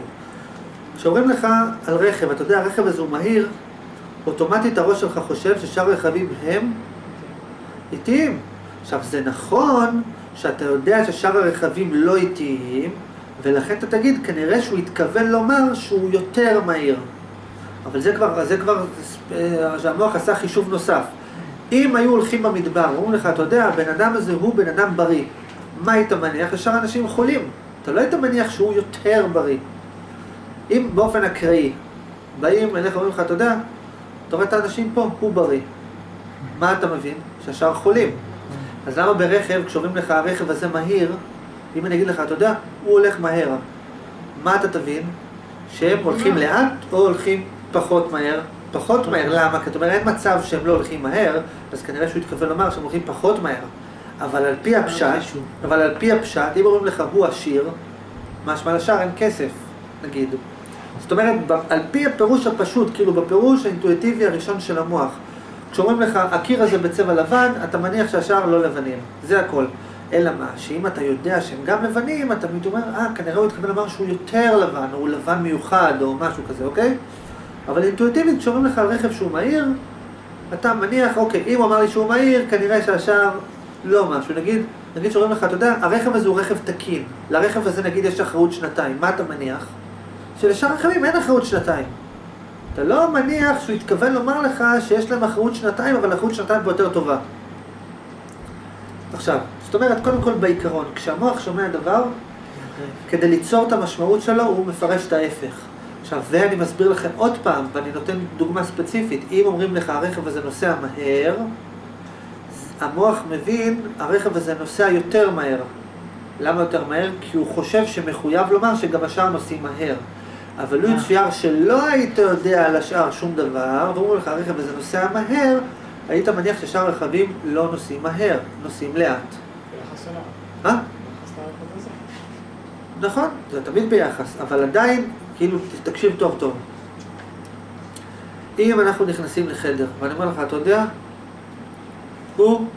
כשאומרים לך על רכב, אתה יודע, הרכב הזה הוא מהיר, אוטומטית הראש שלך חושב ששאר הרכבים הם איטיים. עכשיו, זה נכון שאתה יודע ששאר הרכבים לא איטיים, ולכן אתה תגיד, כנראה שהוא התכוון לומר שהוא יותר מהיר. אבל זה כבר, זה כבר, אה, שהמוח עשה חישוב נוסף. אם היו הולכים במדבר, אומרים לך, אתה יודע, הבן אדם הזה הוא בן אדם בריא. מה היית מניח? ישר אנשים חולים. אתה לא היית מניח שהוא יותר בריא. אם באופן אקראי באים אליך ואומרים לך, אתה יודע, אתה רואה את האנשים פה, הוא בריא. מה אתה מבין? שהשאר חולים. אז למה ברכב, כשאומרים לך הרכב הזה מהיר, אם אני אגיד לך, אתה יודע, הוא הולך מהר. מה אתה תבין? שהם הולכים לאט או הולכים פחות מהר? פחות מהר, למה? כי אתה אומר, אין מצב שהם לא הולכים מהר, אז כנראה שהוא התכוון לומר שהם הולכים פחות מהר. אבל על פי הפשט, אבל על פי הפשט, אם אומרים לך הוא עשיר, משמע לשאר אין כסף, נגיד. זאת אומרת, על פי הפירוש הפשוט, כאילו בפירוש האינטואיטיבי הראשון של המוח, כשאומרים לך, הקיר הזה בצבע לבן, אתה מניח שהשאר לא לבנים. זה הכל. אלא מה, שאם אתה יודע שהם גם לבנים, אתה תמיד אומר, אה, כנראה הוא התכוון לומר שהוא יותר לבן, או הוא לבן מיוחד, או משהו כזה, אוקיי? אבל אינטואיטיבית, כשאומרים לך על רכב שהוא מהיר, אתה מניח, אוקיי, אם הוא אמר לי שהוא מהיר, כנראה שהשאר לא משהו. נגיד, נגיד שאומרים לך, אתה יודע, הרכב הזה הוא רכב תקין. לרכב הזה נגיד יש אחריות שנתיים. מה אתה מניח? שלשאר הרכבים אין אחריות שנתיים. אתה לא מניח שהוא התכוון לומר לך שיש להם אחריות שנתיים, אבל אחריות שנתיים פה יותר טובה. עכשיו, זאת אומרת, קודם כל בעיקרון, כשהמוח שומע דבר, כדי ליצור את המשמעות שלו, הוא מפרש את ההפך. עכשיו, ואני מסביר לכם עוד פעם, ואני נותן דוגמה ספציפית, אם אומרים לך הרכב הזה נוסע מהר, המוח מבין, הרכב הזה נוסע יותר מהר. למה יותר מהר? כי הוא חושב שמחויב לומר שגם השאר נוסעים מהר. אבל לו יצויר שלא היית יודע על השאר שום דבר, ואומרים לך הרכב הזה נוסע מהר, היית מניח ששאר הרכבים לא נוסעים מהר, נוסעים לאט. ביחס אליו. נכון, זה תמיד ביחס, אבל עדיין, כאילו, תקשיב טוב טוב. אם אנחנו נכנסים לחדר, ואני אומר לך, אתה יודע, הוא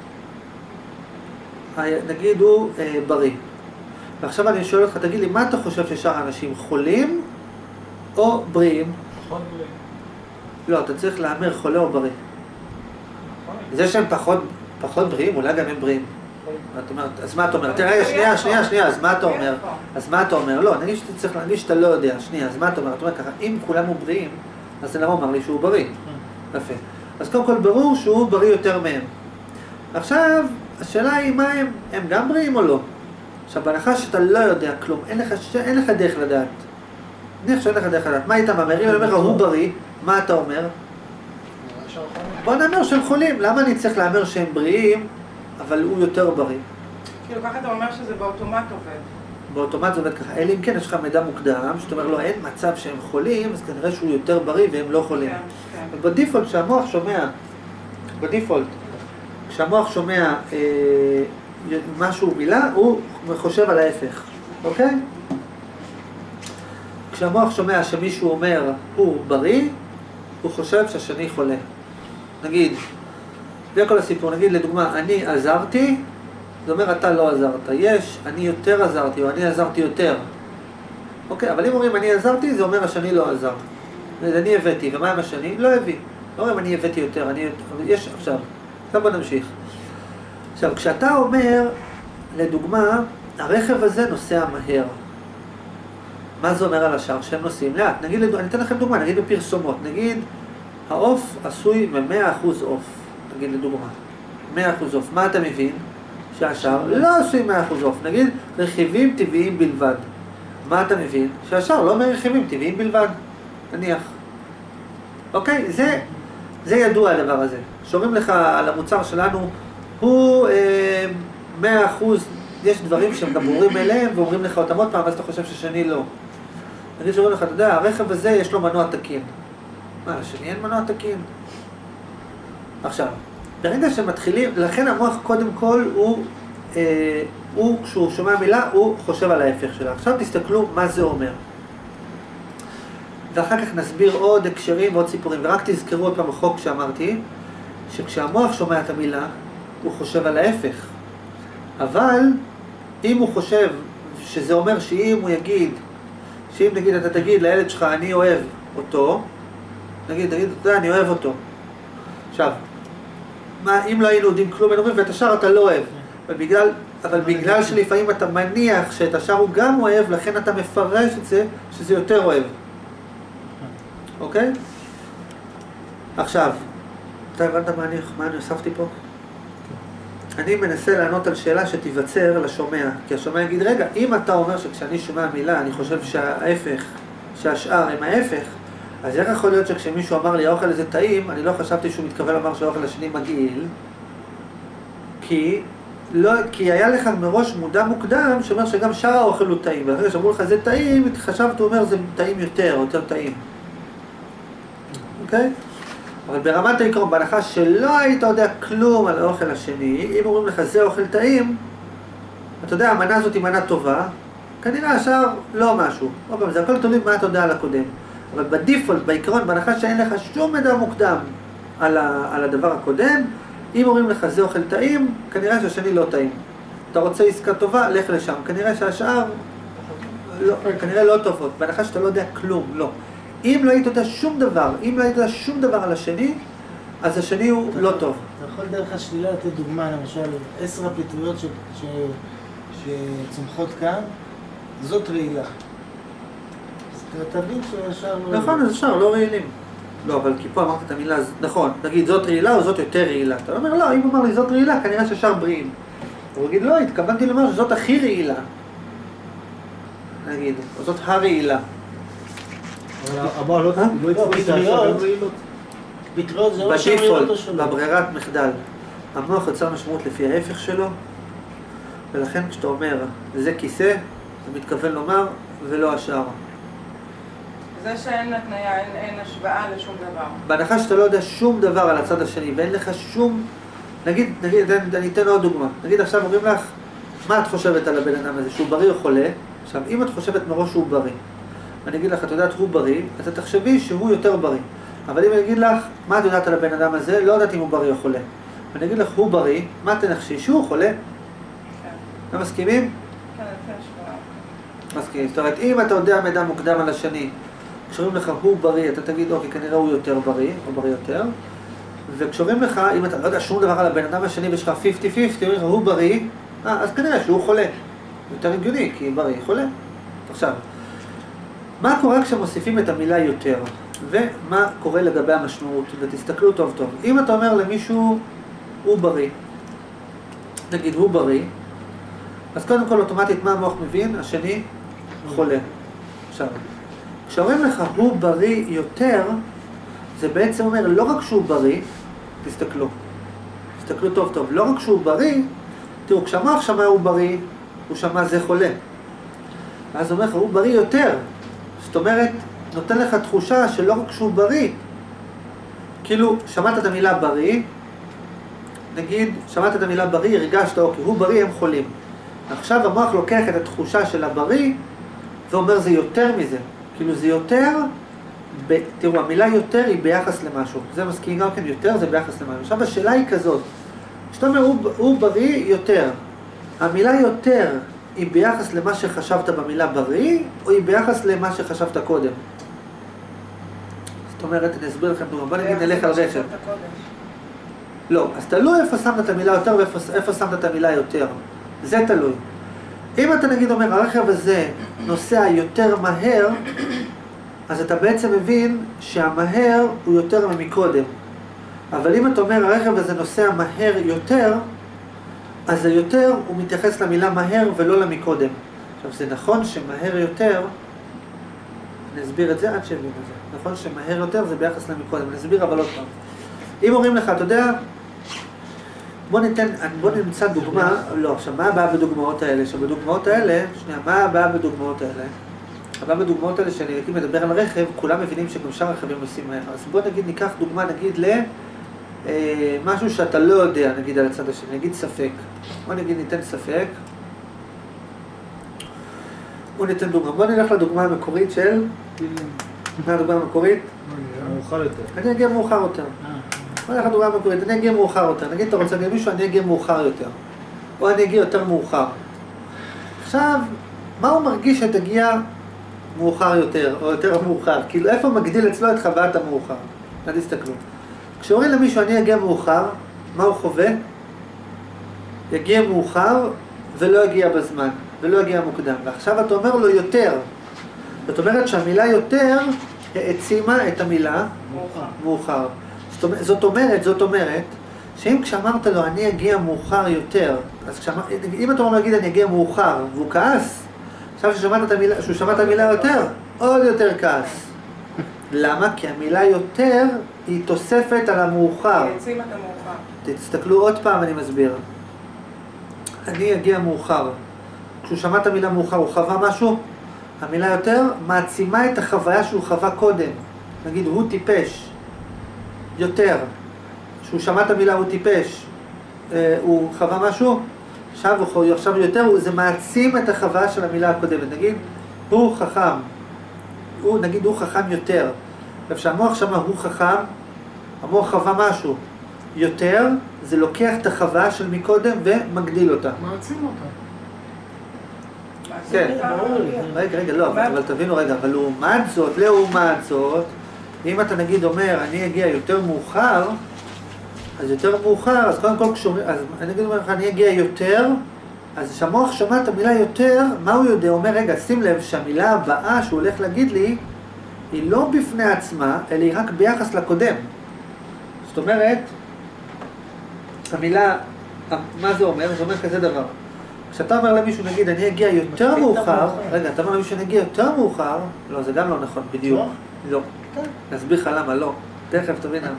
אה, נגיד הוא אה, בריא. ועכשיו אני שואל אותך, תגיד לי, מה אתה חושב ששאר האנשים חולים או בריאים? לא, אתה צריך להמר חולה או בריא. נכון. זה שהם פחות, פחות בריאים, אולי גם הם בריאים. אז מה אתה אומר? תראה, שנייה, שנייה, שנייה, אז מה אתה אומר? אז מה אתה אומר? לא, נגיד שאתה צריך, נגיד שאתה לא יודע, שנייה, אז מה אתה אומר? אתה אומר ככה, אם כולם הוא בריאים, אז זה למה הוא אמר לי שהוא בריא. יפה. אז קודם כל ברור שהוא בריא יותר מהם. עכשיו, השאלה היא מה הם, הם גם בריאים או לא? עכשיו, בהנחה שאתה לא יודע כלום, אין לך, ש- אין לך דרך לדעת. נניח שאין לך דרך לדעת, מה היית מהמר? אם אני אומר לך הוא בריא, מה אתה אומר? בוא נאמר שהם חולים, למה אני צריך להמר שהם בריאים, אבל הוא יותר בריא? כאילו ככה אתה אומר שזה באוטומט עובד. באוטומט זה עובד ככה, אלא אם כן יש לך מידע מוקדם, שאתה אומר לו אין מצב שהם חולים, אז כנראה שהוא יותר בריא והם לא חולים. כן, כן. בדיפולט, כשהמוח שומע, בדיפולט, כשהמוח שומע אה, משהו, מילה, הוא חושב על ההפך, אוקיי? כשהמוח שומע שמישהו אומר הוא בריא, הוא חושב שהשני חולה. נגיד, זה כל הסיפור, נגיד לדוגמה, אני עזרתי, זה אומר אתה לא עזרת. יש, אני יותר עזרתי, או אני עזרתי יותר. אוקיי, אבל אם אומרים אני עזרתי, זה אומר השני לא עזר. אני הבאתי, ומה עם השני? לא הביא. לא אומרים אני הבאתי יותר, אני... יש עכשיו. עכשיו בוא נמשיך. עכשיו, כשאתה אומר, לדוגמה, הרכב הזה נוסע מהר. מה זה אומר על השאר? שהם נוסעים לאט. נגיד, אני אתן לכם דוגמה, נגיד בפרסומות. נגיד, העוף עשוי מ-100% עוף. נגיד לדוגמה. 100% עוף. מה אתה מבין? שהשאר לא עשוי 100% עוף. נגיד, רכיבים טבעיים בלבד. מה אתה מבין? שהשאר לא מרכיבים טבעיים בלבד. נניח. אוקיי? זה, זה ידוע הדבר הזה. שאומרים לך על המוצר שלנו, הוא אה, 100%, יש דברים שהם גם ברורים אליהם, ואומרים לך אותם עוד פעם, אז אתה חושב ששני לא. נגיד שאומרים לך, אתה יודע, הרכב הזה יש לו מנוע תקין. מה, לשני אין מנוע תקין? עכשיו, ברגע שמתחילים, לכן המוח קודם כל הוא, אה, הוא, כשהוא שומע מילה, הוא חושב על ההפך שלה. עכשיו תסתכלו מה זה אומר. ואחר כך נסביר עוד הקשרים ועוד סיפורים, ורק תזכרו עוד פעם החוק שאמרתי, שכשהמוח שומע את המילה, הוא חושב על ההפך. אבל אם הוא חושב שזה אומר שאם הוא יגיד, שאם נגיד אתה תגיד לילד שלך אני אוהב אותו, נגיד, תגיד, אתה יודע, אני אוהב אותו. עכשיו, מה, אם לא היינו יודעים כלום, היינו אומרים, ואת השאר אתה לא אוהב. אבל בגלל, אבל בגלל שלפעמים אתה מניח שאת השאר הוא גם אוהב, לכן אתה מפרש את זה שזה יותר אוהב. אוקיי? עכשיו, אתה הבנת מה אני, הוספתי פה? אני מנסה לענות על שאלה שתיווצר לשומע, כי השומע יגיד, רגע, אם אתה אומר שכשאני שומע מילה, אני חושב שההפך, שהשאר הם ההפך, אז איך יכול להיות שכשמישהו אמר לי האוכל הזה טעים, אני לא חשבתי שהוא מתכוון לומר שהאוכל השני מגעיל, כי, לא, כי היה לך מראש מודע מוקדם שאומר שגם שאר האוכל הוא טעים, ואחרי שאמרו לך זה טעים, חשבת, הוא אומר זה טעים יותר, יותר טעים. אוקיי? אבל ברמת העיקרון, בהנחה שלא היית יודע כלום על האוכל השני, אם אומרים לך זה אוכל טעים, אתה יודע, המנה הזאת היא מנה טובה, כנראה השאר לא משהו. עוד פעם, זה הכל תלוי מה אתה יודע על הקודם. אבל בדיפולט, בעיקרון, בהנחה שאין לך שום מידע מוקדם על, ה, על הדבר הקודם, אם אומרים לך זה אוכל טעים, כנראה שהשני לא טעים. אתה רוצה עסקה טובה, לך לשם. כנראה שהשאר לא, כנראה לא טובות. בהנחה שאתה לא יודע כלום, לא. אם לא היית יודע שום דבר, אם לא היית יודע שום דבר על השני, אז השני הוא לא טוב. אתה יכול דרך השלילה לתת דוגמה, למשל, עשר הפטריות שצומחות כאן, זאת רעילה. אז תבין שהשאר לא... נכון, אז אפשר, לא רעילים. לא, אבל כי פה אמרת את המילה, נכון, נגיד זאת רעילה או זאת יותר רעילה. אתה אומר, לא, אם הוא אמר לי זאת רעילה, כנראה שהשאר בריאים. הוא יגיד, לא, התכוונתי לומר שזאת הכי רעילה. נגיד, או זאת הרעילה. אבל המוח לא אה? לא שהשאר פטריות. רעילות. פטריות זה שהרעילות או בדיפולט, שלא. בברירת מחדל, המוח יוצר משמעות לפי ההפך שלו, ולכן כשאתה אומר, זה כיסא, אתה מתכוון לומר, ולא השאר. זה שאין התניה, אין, אין השוואה לשום דבר. בהנחה שאתה לא יודע שום דבר על הצד השני, ואין לך שום... נגיד, נגיד, אני, אני אתן עוד דוגמה. נגיד עכשיו אומרים לך, מה את חושבת על הבן אדם הזה, שהוא בריא או חולה? עכשיו, אם את חושבת מראש שהוא בריא, אני אגיד לך, את יודעת, הוא בריא, אז את תחשבי שהוא יותר בריא. אבל אם אני אגיד לך, מה את יודעת על הבן אדם הזה, לא יודעת אם הוא בריא או חולה. ואני אגיד לך, הוא בריא, מה תנחשי? שהוא חולה. אתם מסכימים? כן, השוואה. מסכימים. זאת אומרת, אם אתה יודע מידע מוקדם על השני, כשאומרים לך הוא בריא, אתה תגיד, אוקיי, כנראה הוא יותר בריא, או בריא יותר. וכשאומרים לך, אם אתה לא יודע שום דבר על הבן אדם השני ויש לך 50-50, אומרים לך, הוא בריא, אה, אז כנראה שהוא חולה. יותר הגיוני, כי בריא חולה. עכשיו, מה קורה כשמוסיפים את המילה יותר? ומה קורה לגבי המשמעות? ותסתכלו טוב טוב. אם אתה אומר למישהו, הוא בריא, נגיד הוא בריא, אז קודם כל אוטומטית מה המוח מבין? השני חולה. עכשיו, כשאומרים לך הוא בריא יותר, זה בעצם אומר לא רק שהוא בריא, תסתכלו, תסתכלו טוב טוב, לא רק שהוא בריא, תראו, כשהמוח שמע הוא בריא, הוא שמע זה חולה. ואז הוא אומר לך, הוא בריא יותר. זאת אומרת, נותן לך תחושה שלא רק שהוא בריא, כאילו, שמעת את המילה בריא, נגיד, שמעת את המילה בריא, הרגשת, אוקיי, הוא בריא, הם חולים. עכשיו המוח לוקח את התחושה של הבריא, ואומר זה יותר מזה. כאילו זה יותר, ב... תראו, המילה יותר היא ביחס למשהו. זה מסכים גם כן, יותר זה ביחס למשהו. עכשיו השאלה היא כזאת, כשאתה אומר הוא, הוא בריא יותר, המילה יותר היא ביחס למה שחשבת במילה בריא, או היא ביחס למה שחשבת קודם? זאת אומרת, אני אסביר לכם דוגמא, בוא נגיד נלך על רכב. לא, אז תלוי איפה שמת את המילה יותר ואיפה שמת את המילה יותר. זה תלוי. אם אתה נגיד אומר, הרכב הזה נוסע יותר מהר, אז אתה בעצם מבין שהמהר הוא יותר ממקודם. אבל אם אתה אומר, הרכב הזה נוסע מהר יותר, אז היותר הוא מתייחס למילה מהר ולא למקודם. עכשיו, זה נכון שמהר יותר, אני אסביר את זה עד שיבינו את זה. נכון שמהר יותר זה ביחס למקודם, אני אסביר אבל עוד פעם. אם אומרים לך, אתה יודע, בוא ניתן, בוא נמצא דוגמה, לא, עכשיו מה הבעיה בדוגמאות האלה? שבדוגמאות האלה, שנייה, מה הבעיה בדוגמאות האלה? הבעיה בדוגמאות האלה שאני מדבר על רכב, כולם מבינים שגם שאר רכבים נוסעים מהר. אז בוא נגיד, ניקח דוגמה, נגיד ל... אה, משהו שאתה לא יודע, נגיד על הצד השני, נגיד ספק. בוא נגיד ניתן ספק. בוא ניתן דוגמה. בוא נלך לדוגמה המקורית של... מה הדוגמה המקורית? מאוחר יותר. אני אגיע מאוחר יותר. בוא נלך לדוגמה המקורית, אני אגיע מאוחר יותר. נגיד אתה רוצה להגיד מישהו, אני אגיע מאוחר יותר. או אני אגיע יותר מאוחר. עכשיו, מה הוא מרגיש שתגיע מאוחר יותר, או יותר מאוחר? כאילו, איפה מגדיל אצלו את חוויית המאוחר? אל תסתכלו. כשאומרים למישהו אני אגיע מאוחר, מה הוא חווה? יגיע מאוחר ולא יגיע בזמן, ולא יגיע מוקדם. ועכשיו אתה אומר לו יותר. זאת אומרת שהמילה יותר העצימה את המילה מאוחר. מאוחר. זאת אומרת, זאת אומרת, שאם כשאמרת לו אני אגיע מאוחר יותר, אז כשאמר, אם אתה אומר להגיד אני אגיע מאוחר, והוא כעס, עכשיו ששמעת את המילה, שהוא שמע את המילה יותר, עוד יותר כעס. למה? כי המילה יותר היא תוספת על המאוחר. העצים את המאוחר. תסתכלו עוד פעם, אני מסביר. אני אגיע מאוחר. כשהוא שמע את המילה מאוחר, הוא חווה משהו? המילה יותר מעצימה את החוויה שהוא חווה קודם. נגיד, הוא טיפש. יותר. כשהוא שמע את המילה הוא טיפש, אה, הוא חווה משהו? עכשיו הוא עכשיו יותר, זה מעצים את החוויה של המילה הקודמת. נגיד, הוא חכם. הוא, נגיד, הוא חכם יותר. וכשהמוח שמע הוא חכם, המוח חווה משהו. יותר, זה לוקח את החוויה של מקודם ומגדיל אותה. מעצים אותה. כן. רגע, רגע, לא, אבל, תבינו רגע, אבל לעומת זאת, לעומת זאת, אם אתה נגיד אומר, אני אגיע יותר מאוחר, אז יותר מאוחר, אז קודם כל כשאומרים, אז אני אומר לך, אני אגיע יותר, אז כשהמוח שמע את המילה יותר, מה הוא יודע? הוא אומר, רגע, שים לב שהמילה הבאה שהוא הולך להגיד לי, היא לא בפני עצמה, אלא היא רק ביחס לקודם. זאת אומרת, המילה, מה זה אומר? זה אומר כזה דבר. כשאתה אומר למישהו, נגיד, אני אגיע יותר מאוחר. רגע, אתה אומר למישהו, אני אגיע יותר מאוחר, לא, זה גם לא נכון, בדיוק. לא. אני אסביר לך למה לא. תכף תבין למה.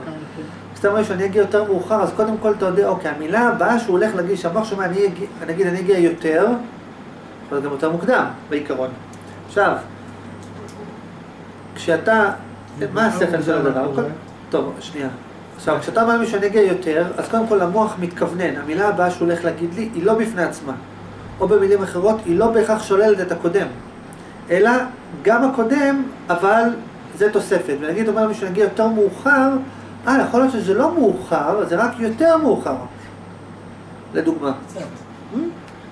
כשאתה אומר שאני אגיע יותר מאוחר, אז קודם כל אתה יודע, אוקיי, המילה הבאה שהוא הולך להגיד, שהמוח שומע, אני אגיע, נגיד, אני אגיע יותר, להיות גם יותר מוקדם, בעיקרון. עכשיו, כשאתה, מה השכל של הדבר? קודם- טוב, שנייה. עכשיו, כשאתה אומר למישהו שאני אגיע יותר, אז קודם כל המוח מתכוונן, המילה הבאה שהוא הולך להגיד לי, היא לא בפני עצמה. או במילים אחרות, היא לא בהכרח שוללת את הקודם. אלא גם הקודם, אבל זה תוספת. ונגיד אומר למישהו נגיע יותר מאוחר, אה, יכול להיות שזה לא מאוחר, זה רק יותר מאוחר. לדוגמה. קצת. Hmm?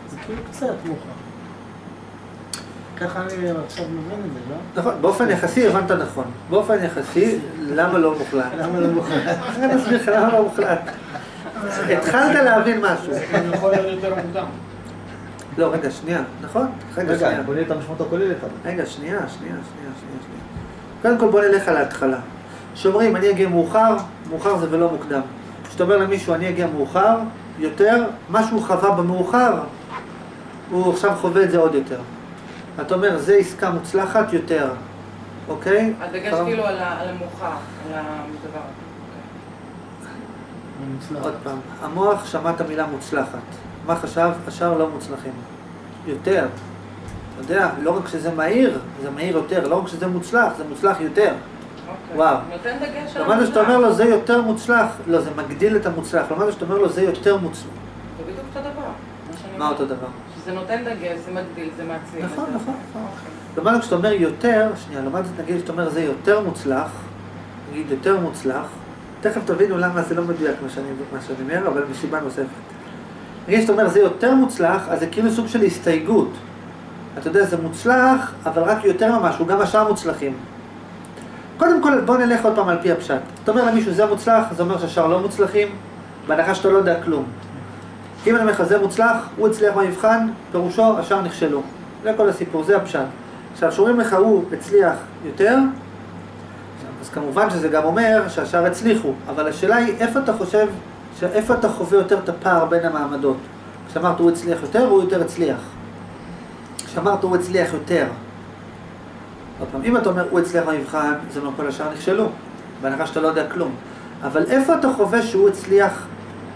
זה כאילו קצת מאוחר. ככה אני עכשיו מבין את זה, לא? נכון, באופן יחסי הבנת נכון. באופן יחסי, למה לא מוחלט? למה לא מאוחר? אני אסביר לך למה לא מוחלט. התחלת להבין משהו. הוא יכול להיות יותר מוקדם. לא, רגע, שנייה, נכון? רגע. בוא נראה את המשמעות הכוללת. רגע, שנייה, שנייה, שנייה, שנייה, שנייה. קודם כל בוא נלך על ההתחלה. כשאומרים אני אגיע מאוחר, מאוחר זה ולא מוקדם. כשאתה אומר למישהו אני אגיע מאוחר, יותר, מה שהוא חווה במאוחר, הוא עכשיו חווה את זה עוד יותר. אתה אומר, זה עסקה מוצלחת יותר, אוקיי? הדגש פעם- כאילו על המאוחר, על הדבר. מוצלח. עוד פעם, המוח שמע את המילה מוצלחת. מה חשב? השאר לא מוצלחים. יותר. אתה יודע, לא רק שזה מהיר, זה מהיר יותר, לא רק שזה מוצלח, זה מוצלח יותר. אוקיי. וואו. למדת שאתה אומר לו זה יותר מוצלח, לא, זה מגדיל את המוצלח. למדת שאתה אומר לו זה יותר מוצלח. זה בדיוק אותו דבר. מה. אותו דבר? שזה נותן דגש, זה מגדיל, זה מעצים. נכון, נכון, נכון. אוקיי. למדת כשאתה אומר יותר, שנייה, למדת נגיד שאתה אומר זה יותר מוצלח, נגיד יותר מוצלח, תכף תבינו למה זה לא מדויק מה שאני, מה שאני אומר, אבל מסיבה נוספת. נגיד שאתה אומר זה יותר מוצלח, אז זה כאילו סוג של הסתייגות. אתה יודע, זה מוצלח, אבל רק יותר ממשהו, גם השאר מוצלחים. קודם כל, בוא נלך עוד פעם על פי הפשט. אתה אומר למישהו זה מוצלח, זה אומר שהשאר לא מוצלחים, בהנחה שאתה לא יודע כלום. אם אני אומר לך זה מוצלח, הוא הצליח במבחן, פירושו השאר נכשלו. זה כל הסיפור, זה הפשט. עכשיו, כשאומרים לך הוא הצליח יותר, אז כמובן שזה גם אומר שהשאר הצליחו, אבל השאלה היא איפה אתה חושב, איפה אתה חווה יותר את הפער בין המעמדות. כשאמרת הוא הצליח יותר, הוא יותר הצליח. כשאמרת הוא הצליח יותר. עוד פעם, אם אתה אומר הוא הצליח במבחן, זה אומר כל השאר נכשלו, בהנחה שאתה לא יודע כלום. אבל איפה אתה חווה שהוא הצליח,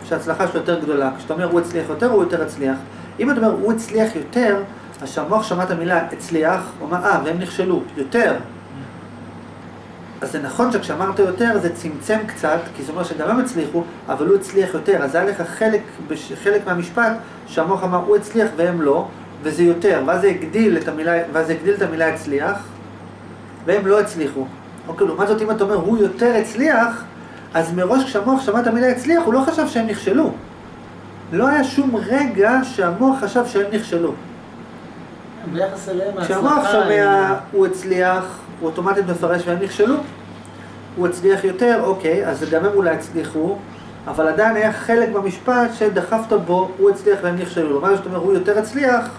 שההצלחה שלו יותר גדולה? כשאתה אומר הוא הצליח יותר, הוא יותר הצליח. אם אתה אומר הוא הצליח יותר, אז כשהמוח שמע את המילה הצליח, הוא אמר, אה, והם נכשלו, יותר. אז זה נכון שכשאמרת יותר זה צמצם קצת, כי זה אומר שגם הם הצליחו, אבל הוא הצליח יותר. אז היה לך חלק, חלק מהמשפט שהמוח אמר הוא הצליח והם לא, וזה יותר. ואז זה הגדיל את המילה, ואז הגדיל את המילה הצליח, והם לא הצליחו. אוקיי, לעומת זאת אם אתה אומר הוא יותר הצליח, אז מראש כשהמוח שמע את המילה הצליח, הוא לא חשב שהם נכשלו. לא היה שום רגע שהמוח חשב שהם נכשלו. ביחס אליהם ההצלחה... כשהמוח שומע הוא הצליח, הוא אוטומטית מפרש והם נכשלו. הוא הצליח יותר, אוקיי, אז גם הם אולי הצליחו, אבל עדיין היה חלק במשפט שדחפת בו, הוא הצליח והם נכשלו. לעומת זאת אומר, הוא יותר הצליח,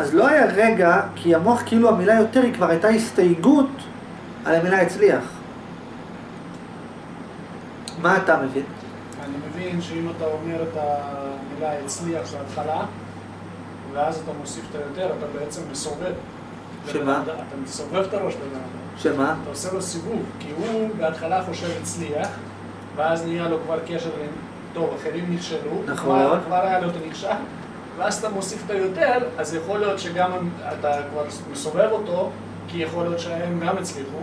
אז לא היה רגע, כי המוח כאילו המילה יותר היא כבר הייתה הסתייגות על המילה הצליח. מה אתה מבין? אני מבין שאם אתה אומר את המילה הצליח של ההתחלה, ואז אתה מוסיף את היותר, אתה בעצם מסובב. שמה? אתה מסובב את הראש לבן אדם. שמה? אתה עושה לו סיבוב, כי הוא בהתחלה חושב הצליח, ואז נהיה לו כבר קשר עם, טוב, אחרים נכשלו, נכון. כבר, כבר היה לו את הנכשל, ואז אתה מוסיף את היותר, אז יכול להיות שגם אתה כבר מסובב אותו, כי יכול להיות שהם גם הצליחו,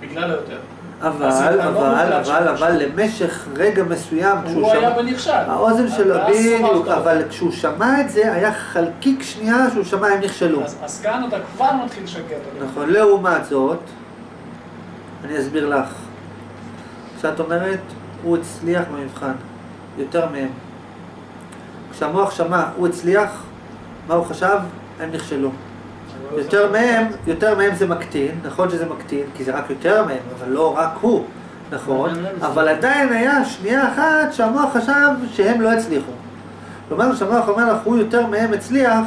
בגלל היותר. אבל, לא אבל, אבל. אבל למשך רגע מסוים, כשהוא הוא היה שמע... בנכשל. האוזן שלו, בדיוק. אבל כשהוא שמע את זה, היה חלקיק שנייה שהוא שמע הם נכשלו. אז, כאן אתה כבר מתחיל לשקר. נכון, לעומת זאת, אני אסביר לך. כשאת אומרת, הוא הצליח במבחן, יותר מהם. כשהמוח שמע, הוא הצליח, מה הוא חשב? הם נכשלו. יותר מהם, יותר מהם זה מקטין, נכון שזה מקטין, כי זה רק יותר מהם, אבל לא רק הוא, נכון, אבל לא עדיין היה שנייה אחת שהמוח חשב שהם לא הצליחו. כלומר, כשהמוח אומר לך, הוא יותר מהם הצליח,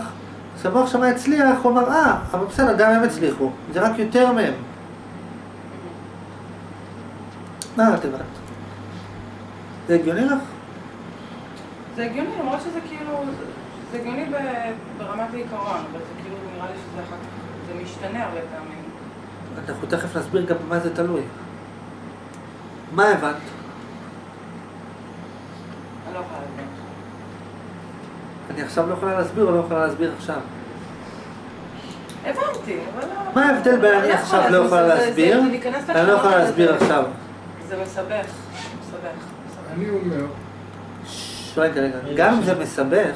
כשהמוח שמע הצליח, הוא אמר, אה, אבל בסדר, גם הם הצליחו, זה רק יותר מהם. מה את הבנת? זה הגיוני לך? זה הגיוני, למרות שזה כאילו, זה הגיוני ברמת העיקרון, אבל זה כאילו נראה לי שזה אחר כך, זה משתנה הרבה פעמים. אנחנו תכף נסביר גם במה זה תלוי. מה הבנת? אני לא יכולה להבין. אני עכשיו לא יכולה להסביר או לא יכולה להסביר עכשיו? הבנתי, אבל לא... מה ההבדל בין אני לא עכשיו לא זה- יכולה זה- להסביר, אני לא יכולה. להסביר עכשיו. זה מסבך, מסבך. מסבך. אני אומר, ששש, רגע, רגע, גם אם זה מסבך,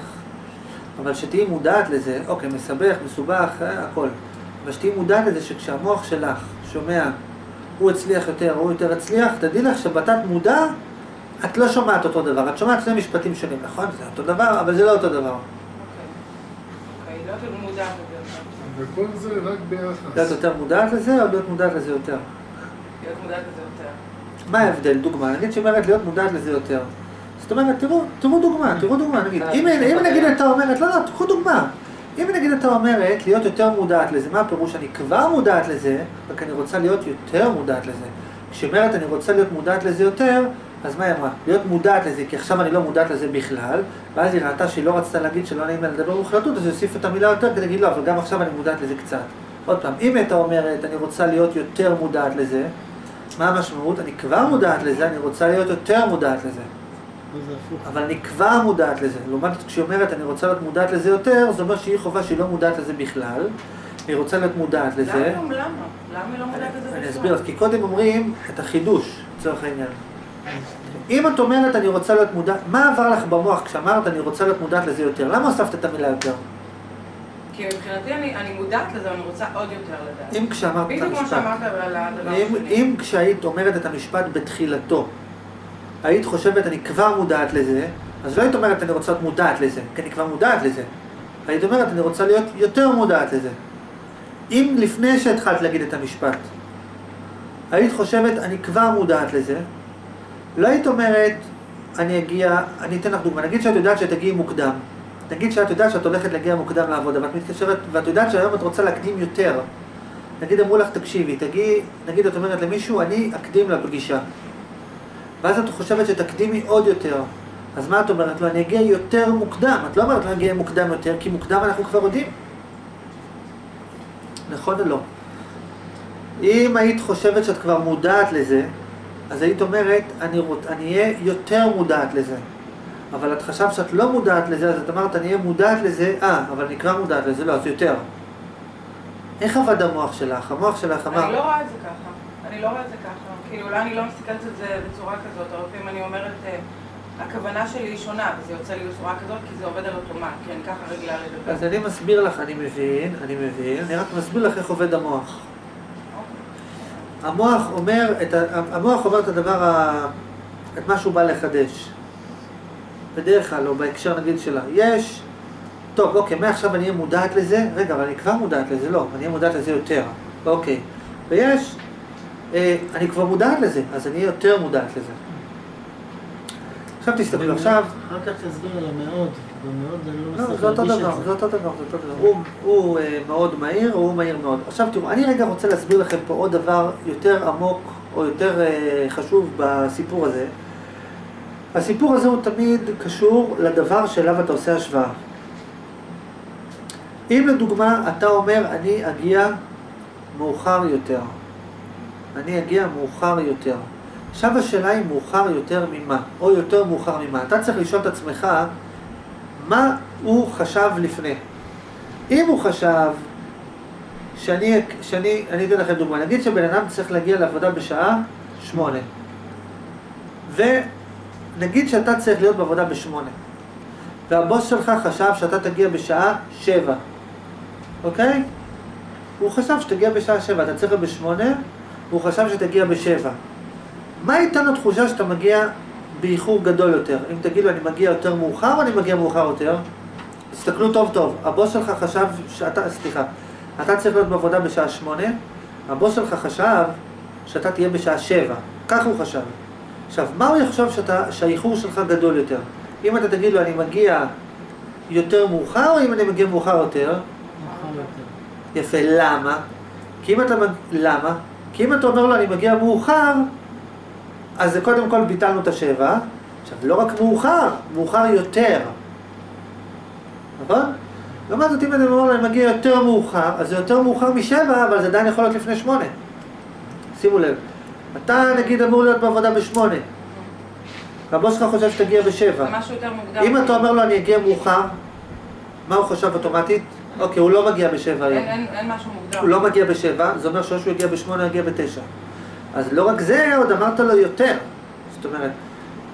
אבל שתהיי מודעת לזה, אוקיי, מסבך, מסובך, אה, הכל. אבל שתהיי מודעת לזה שכשהמוח שלך שומע, הוא הצליח יותר, הוא יותר הצליח, תדעי לך שבתת מודע, את לא שומעת אותו דבר, את שומעת שני משפטים שונים, נכון? זה אותו דבר, אבל זה לא אותו דבר. אוקיי. להיות מודעת לזה יותר. וכל זה רק להיות ביחס. יותר מודעת לזה או להיות מודעת לזה יותר? להיות מודעת לזה יותר. מה ההבדל? דוגמה, נגיד שהיא אומרת להיות מודעת לזה יותר. זאת אומרת, תראו, תראו דוגמה, תראו דוגמה, נגיד, אם אם נגיד אתה אומרת, לא, לא, תקחו דוגמה. אם נגיד אתה אומרת להיות יותר מודעת לזה, מה הפירוש? אני כבר מודעת לזה, רק אני רוצה להיות יותר מודעת לזה. כשהיא אומרת אני רוצה להיות מודעת לזה יותר, אז מה היא אמרה? להיות מודעת לזה, כי עכשיו אני לא מודעת לזה בכלל, ואז היא ראתה שהיא לא רצתה להגיד שלא נעים לה לדבר מוחלטות, אז היא הוסיפה את המילה יותר כדי להגיד לא, אבל גם עכשיו אני מודעת לזה קצת. עוד פעם, אם הייתה אומרת אני רוצה להיות יותר מודעת לזה, מה המשמעות? אני כבר מודעת לזה, אני רוצה להיות יותר מודעת לזה. אבל אני כבר מודעת לזה. לעומת זאת, כשהיא אומרת אני רוצה להיות מודעת לזה יותר, זה אומר שהיא חובה שהיא לא מודעת לזה בכלל, היא רוצה להיות מודעת לזה. למה? למה? למה היא לא מודעת לזה אני אסביר לך, כי קודם אומרים את החידוש, לצורך העניין. אם את אומרת אני רוצה להיות מודעת, מה עבר לך במוח כשאמרת אני רוצה להיות מודעת לזה יותר? למה הוספת את המילה יותר? כי מבחינתי אני, אני מודעת לזה, אני רוצה עוד יותר לדעת. אם כשאמרת את בדיוק כמו המשפט, שאמרת על הדבר אם, השני. אם כשהיית אומרת את המשפט בתחילתו, היית חושבת אני כבר מודעת לזה, אז לא היית אומרת אני רוצה להיות מודעת לזה, כי אני כבר מודעת לזה. היית אומרת אני רוצה להיות יותר מודעת לזה. אם לפני שהתחלת להגיד את המשפט, היית חושבת אני כבר מודעת לזה, לא היית אומרת אני אגיע, אני אתן לך דוגמה, נגיד שאת יודעת שתגיעי מוקדם, נגיד שאת יודעת שאת הולכת להגיע מוקדם לעבודה ואת מתקשרת ואת יודעת שהיום את רוצה להקדים יותר, נגיד אמרו לך תקשיבי, תגיעי, נגיד את אומרת למישהו אני אקדים לפגישה ואז את חושבת שתקדימי עוד יותר אז מה את אומרת לו? אני אגיע יותר מוקדם, את לא אומרת לו אני אגיע מוקדם יותר כי מוקדם אנחנו כבר יודעים נכון או לא? אם היית חושבת שאת כבר מודעת לזה אז היית אומרת אני אהיה יותר מודעת לזה אבל את חשבת שאת לא מודעת לזה אז את אמרת אני אהיה מודעת לזה אה, אבל אני כבר מודעת לזה, לא, אז יותר איך עבד המוח שלך? המוח שלך אמר אני לא רואה את זה ככה. אני לא רואה את זה ככה. כאילו, אולי אני לא מסתכלת על זה בצורה כזאת. הרבה פעמים אני אומרת, אה, הכוונה שלי היא שונה, וזה יוצא לי בצורה כזאת, כי זה עובד על אוטומט, כי אני ככה רגילה לדבר. אז אני מסביר לך, אני מבין, אני מבין, אני רק מסביר לך איך עובד המוח. המוח אומר, את המוח אומר את הדבר, ה, את מה שהוא בא לחדש. בדרך כלל, או בהקשר נגיד שלה. יש, טוב, אוקיי, מעכשיו אני אהיה מודעת לזה, רגע, אבל אני כבר מודעת לזה, לא, אני אהיה מודעת לזה יותר, אוקיי. ויש, אני כבר מודעת לזה, אז אני יותר מודעת לזה. עכשיו תסתכלו, עכשיו, אחר כך תסביר על המאוד. במאוד אני לא לא, מצליח זה אותו להרגיש דבר, את זה זה. אותו דבר, זה אותו דבר. הוא, הוא אה, מאוד מהיר, הוא מהיר מאוד. עכשיו תראו, אני רגע רוצה להסביר לכם פה עוד דבר יותר עמוק, או יותר אה, חשוב בסיפור הזה. הסיפור הזה הוא תמיד קשור לדבר שאליו אתה עושה השוואה. אם לדוגמה אתה אומר, אני אגיע מאוחר יותר. אני אגיע מאוחר יותר. עכשיו השאלה היא מאוחר יותר ממה, או יותר מאוחר ממה. אתה צריך לשאול את עצמך, מה הוא חשב לפני. אם הוא חשב שאני, שאני, אני אתן לכם דוגמה, נגיד שבן אדם צריך להגיע לעבודה בשעה שמונה, ונגיד שאתה צריך להיות בעבודה בשמונה, והבוס שלך חשב שאתה תגיע בשעה שבע, אוקיי? הוא חשב שתגיע בשעה שבע, אתה צריך להיות בשמונה, והוא חשב שתגיע בשבע. מה ייתן לו תחושה שאתה מגיע באיחור גדול יותר? אם תגיד לו אני מגיע יותר מאוחר או אני מגיע מאוחר יותר? תסתכלו טוב טוב, הבוס שלך חשב שאתה, סליחה, אתה צריך להיות בעבודה בשעה שמונה, הבוס שלך חשב שאתה תהיה בשעה שבע, כך הוא חשב. עכשיו, מה הוא יחשוב שאתה, שהאיחור שלך גדול יותר? אם אתה תגיד לו אני מגיע יותר מאוחר או אם אני מגיע מאוחר יותר? מאוחר יותר. יפה, למה? כי אם אתה, למה? כי אם אתה אומר לו אני מגיע מאוחר, אז זה קודם כל ביטלנו את השבע, עכשיו לא רק מאוחר, מאוחר יותר, נכון? לעומת זאת אם אני אומר לו אני מגיע יותר מאוחר, אז זה יותר מאוחר משבע, אבל זה עדיין יכול להיות לפני שמונה. שימו לב, אתה נגיד אמור להיות בעבודה בשמונה, והבוס שלך חושב שתגיע בשבע. משהו יותר מוקדם. אם אתה אומר לו אני אגיע מאוחר, מה הוא חשב אוטומטית? אוקיי, הוא לא מגיע בשבע היום. אין, אין, אין משהו מוקדם. הוא לא מגיע בשבע, זה אומר שאו שהוא יגיע בשמונה יגיע בתשע. אז לא רק זה, עוד אמרת לו יותר. זאת אומרת,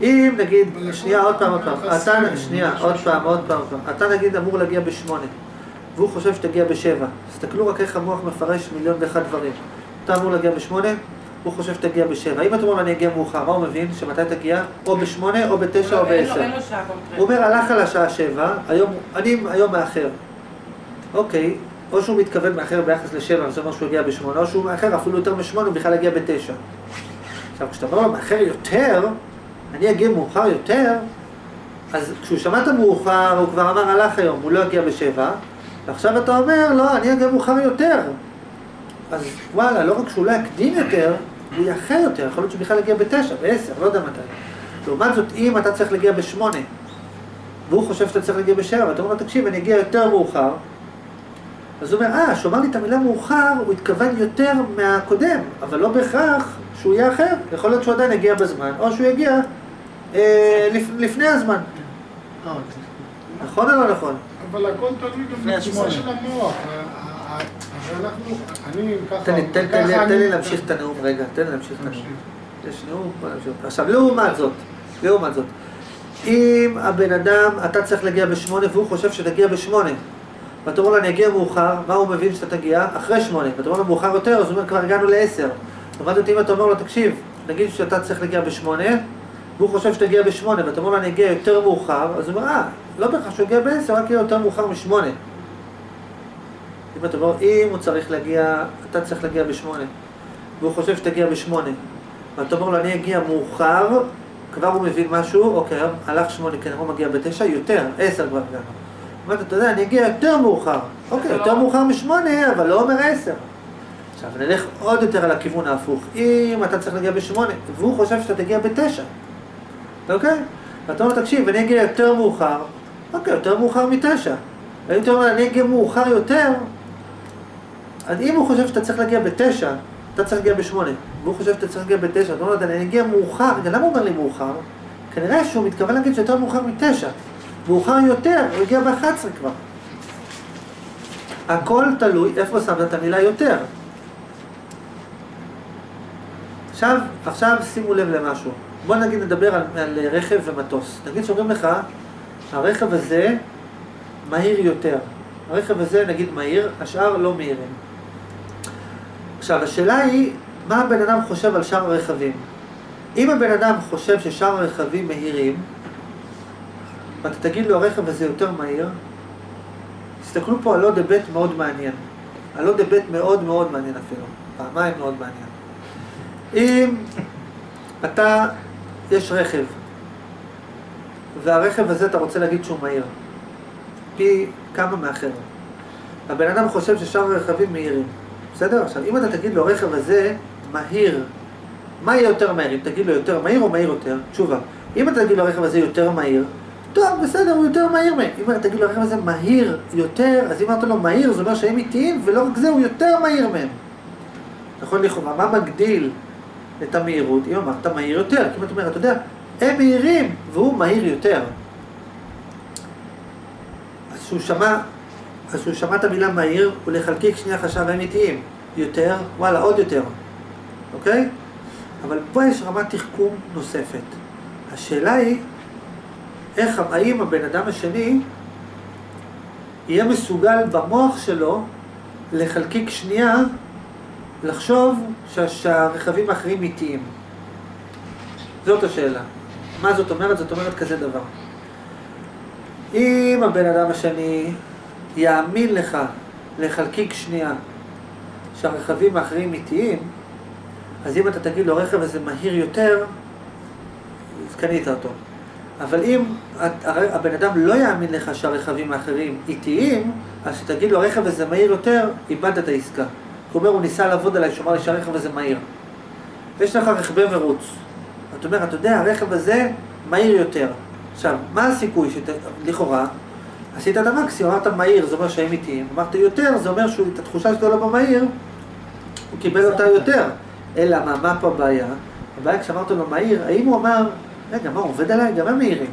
אם נגיד, שנייה, עוד פעם, עוד פעם, אתה, שנייה, עוד פעם, עוד פעם, אתה נגיד אמור להגיע בשמונה, והוא חושב שתגיע בשבע. תסתכלו רק איך המוח מפרש מיליון ואחד דברים. אתה אמור להגיע בשמונה, הוא חושב שתגיע בשבע. אם אתה אומר לו אני אגיע מאוחר, מה הוא מבין? שמתי תגיע? או בשמונה, או בתשע, או לו- בעשר. אין לו שעה קונקרטית. הוא אומר, הלך על השעה שבע, היום, אני היום מאחר. אוקיי, או שהוא מתכוון מאחר ביחס לשבע, זאת אומרת שהוא יגיע בשמונה, או שהוא מאחר אפילו יותר משמונה, הוא בכלל יגיע בתשע. עכשיו, כשאתה אומר לו מאחר יותר, אני אגיע מאוחר יותר, אז כשהוא שמע את המאוחר, הוא כבר אמר הלך היום, הוא לא יגיע בשבע, ועכשיו אתה אומר, לא, אני אגיע מאוחר יותר. אז וואלה, לא רק שהוא לא יקדים יותר, הוא יאחר יותר, יכול להיות שהוא בכלל יגיע בתשע, בעשר, לא יודע מתי. לעומת זאת, אם אתה צריך להגיע בשמונה, והוא חושב שאתה צריך להגיע בשבע, ואתה אומר לו, תקשיב, אני אגיע יותר מאוחר, אז הוא אומר, אה, שהוא אמר לי את המילה מאוחר, הוא התכוון יותר מהקודם, אבל לא בהכרח שהוא יהיה אחר. יכול להיות שהוא עדיין יגיע בזמן, או שהוא יגיע אה, לפ, לפני הזמן. אה, נכון או לא נכון? אבל הכל תלוי גם השמונה. של המוח. ה- ה- ה- הרי אנחנו, אני ככה... תן לי, להמשיך את הנאום רגע, תן לי להמשיך את הנאום. יש נאום, בוא נמשיך. עכשיו, לעומת זאת, לעומת זאת, אם הבן אדם, אתה צריך להגיע בשמונה והוא חושב שתגיע בשמונה, ואתה אומר לו, אני אגיע מאוחר, מה הוא מבין שאתה תגיע? אחרי שמונה. ואתה אומר לו, מאוחר יותר, אז הוא אומר, כבר הגענו לעשר. לעומת זאת, אם אתה אומר לו, תקשיב, נגיד שאתה צריך להגיע בשמונה, והוא חושב שתגיע בשמונה, ואתה אומר לו, אני אגיע יותר מאוחר, אז הוא אומר, אה, לא בהכרח שהוא יגיע בעשר, רק יהיה יותר מאוחר משמונה. אם אתה אומר, אם הוא צריך להגיע, אתה צריך להגיע בשמונה, והוא חושב שתגיע בשמונה, ואתה אומר לו, אני אגיע מאוחר, כבר הוא מבין משהו, אוקיי, הלך שמונה, כנראה הוא מגיע בתשע, יותר, עשר כבר הגענו. אומרת, אתה יודע, אני אגיע יותר מאוחר. אוקיי, זה יותר לא- מאוחר משמונה, אבל לא אומר עשר. עכשיו, נלך עוד יותר על הכיוון ההפוך. אם אתה צריך להגיע בשמונה, והוא חושב שאתה תגיע בתשע, אוקיי? ואתה אומר, תקשיב, אני אגיע יותר מאוחר, אוקיי, יותר מאוחר מתשע. ואם אתה אומר, אני אגיע מאוחר יותר, אז אם הוא חושב שאתה צריך להגיע בתשע, אתה צריך להגיע בשמונה, והוא חושב שאתה צריך להגיע בתשע, אתה אומר אני אגיע מאוחר, למה הוא אומר לי מאוחר? כנראה שהוא מתכוון להגיד שיותר מאוחר מתשע. מאוחר יותר, הוא הגיע ב-11 כבר. הכל תלוי איפה שמת את המילה יותר. עכשיו, עכשיו שימו לב למשהו. בוא נגיד נדבר על, על רכב ומטוס. נגיד שאומרים לך, הרכב הזה מהיר יותר. הרכב הזה נגיד מהיר, השאר לא מהירים. עכשיו, השאלה היא, מה הבן אדם חושב על שאר הרכבים? אם הבן אדם חושב ששאר הרכבים מהירים, ואתה תגיד לו הרכב הזה יותר מהיר, תסתכלו פה על עוד היבט מאוד מעניין. על עוד היבט מאוד מאוד מעניין אפילו. פעמיים מאוד מעניין. אם אתה, יש רכב, והרכב הזה אתה רוצה להגיד שהוא מהיר, פי כמה מאחר. הבן אדם חושב ששאר הרכבים מהירים. בסדר? עכשיו, אם אתה תגיד לו הרכב הזה מהיר, מה יהיה יותר מהיר? אם תגיד לו יותר מהיר או מהיר יותר? תשובה. אם אתה תגיד לו הרכב הזה יותר מהיר, טוב, בסדר, הוא יותר מהיר מהם. אם תגיד לו הרכב הזה מהיר יותר, אז אם אמרת לו מהיר, זה אומר שהם איטיים, ולא רק זה, הוא יותר מהיר מהם. נכון לכאורה, מה מגדיל את המהירות? אם אמרת מהיר יותר, כי אם אתה אומר, אתה יודע, הם מהירים, והוא מהיר יותר. אז שהוא שמע, אז שהוא שמע את המילה מהיר, הוא לחלקיק שנייה חשב הם איטיים. יותר, וואלה, עוד יותר. אוקיי? אבל פה יש רמת תחכום נוספת. השאלה היא, איך, האם הבן אדם השני יהיה מסוגל במוח שלו לחלקיק שנייה לחשוב שה, שהרכבים האחרים איטיים. זאת השאלה. מה זאת אומרת? זאת אומרת כזה דבר. אם הבן אדם השני יאמין לך לחלקיק שנייה שהרכבים האחרים איטיים, אז אם אתה תגיד לו הרכב הזה מהיר יותר, אז קנית אותו. אבל אם את- הבן אדם לא יאמין לך שהרכבים האחרים איטיים, אז שתגיד לו הרכב הזה מהיר יותר, איבדת את העסקה. הוא אומר, הוא ניסה לעבוד עליי, שאומר לי שהרכב הזה מהיר. יש לך רכבי מרוץ. אתה אומר, אתה יודע, הרכב הזה מהיר יותר. עכשיו, מה הסיכוי שת... לכאורה, עשית את המקסימום, אמרת מהיר, זה אומר שהם איטיים. אמרת יותר, זה אומר שאת התחושה שלו לא במהיר, הוא קיבל אותה יותר. אלא מה, מה פה הבעיה? הבעיה כשאמרת לו מהיר, האם הוא אמר, רגע, מה, עובד עליי? גם הם מהירים.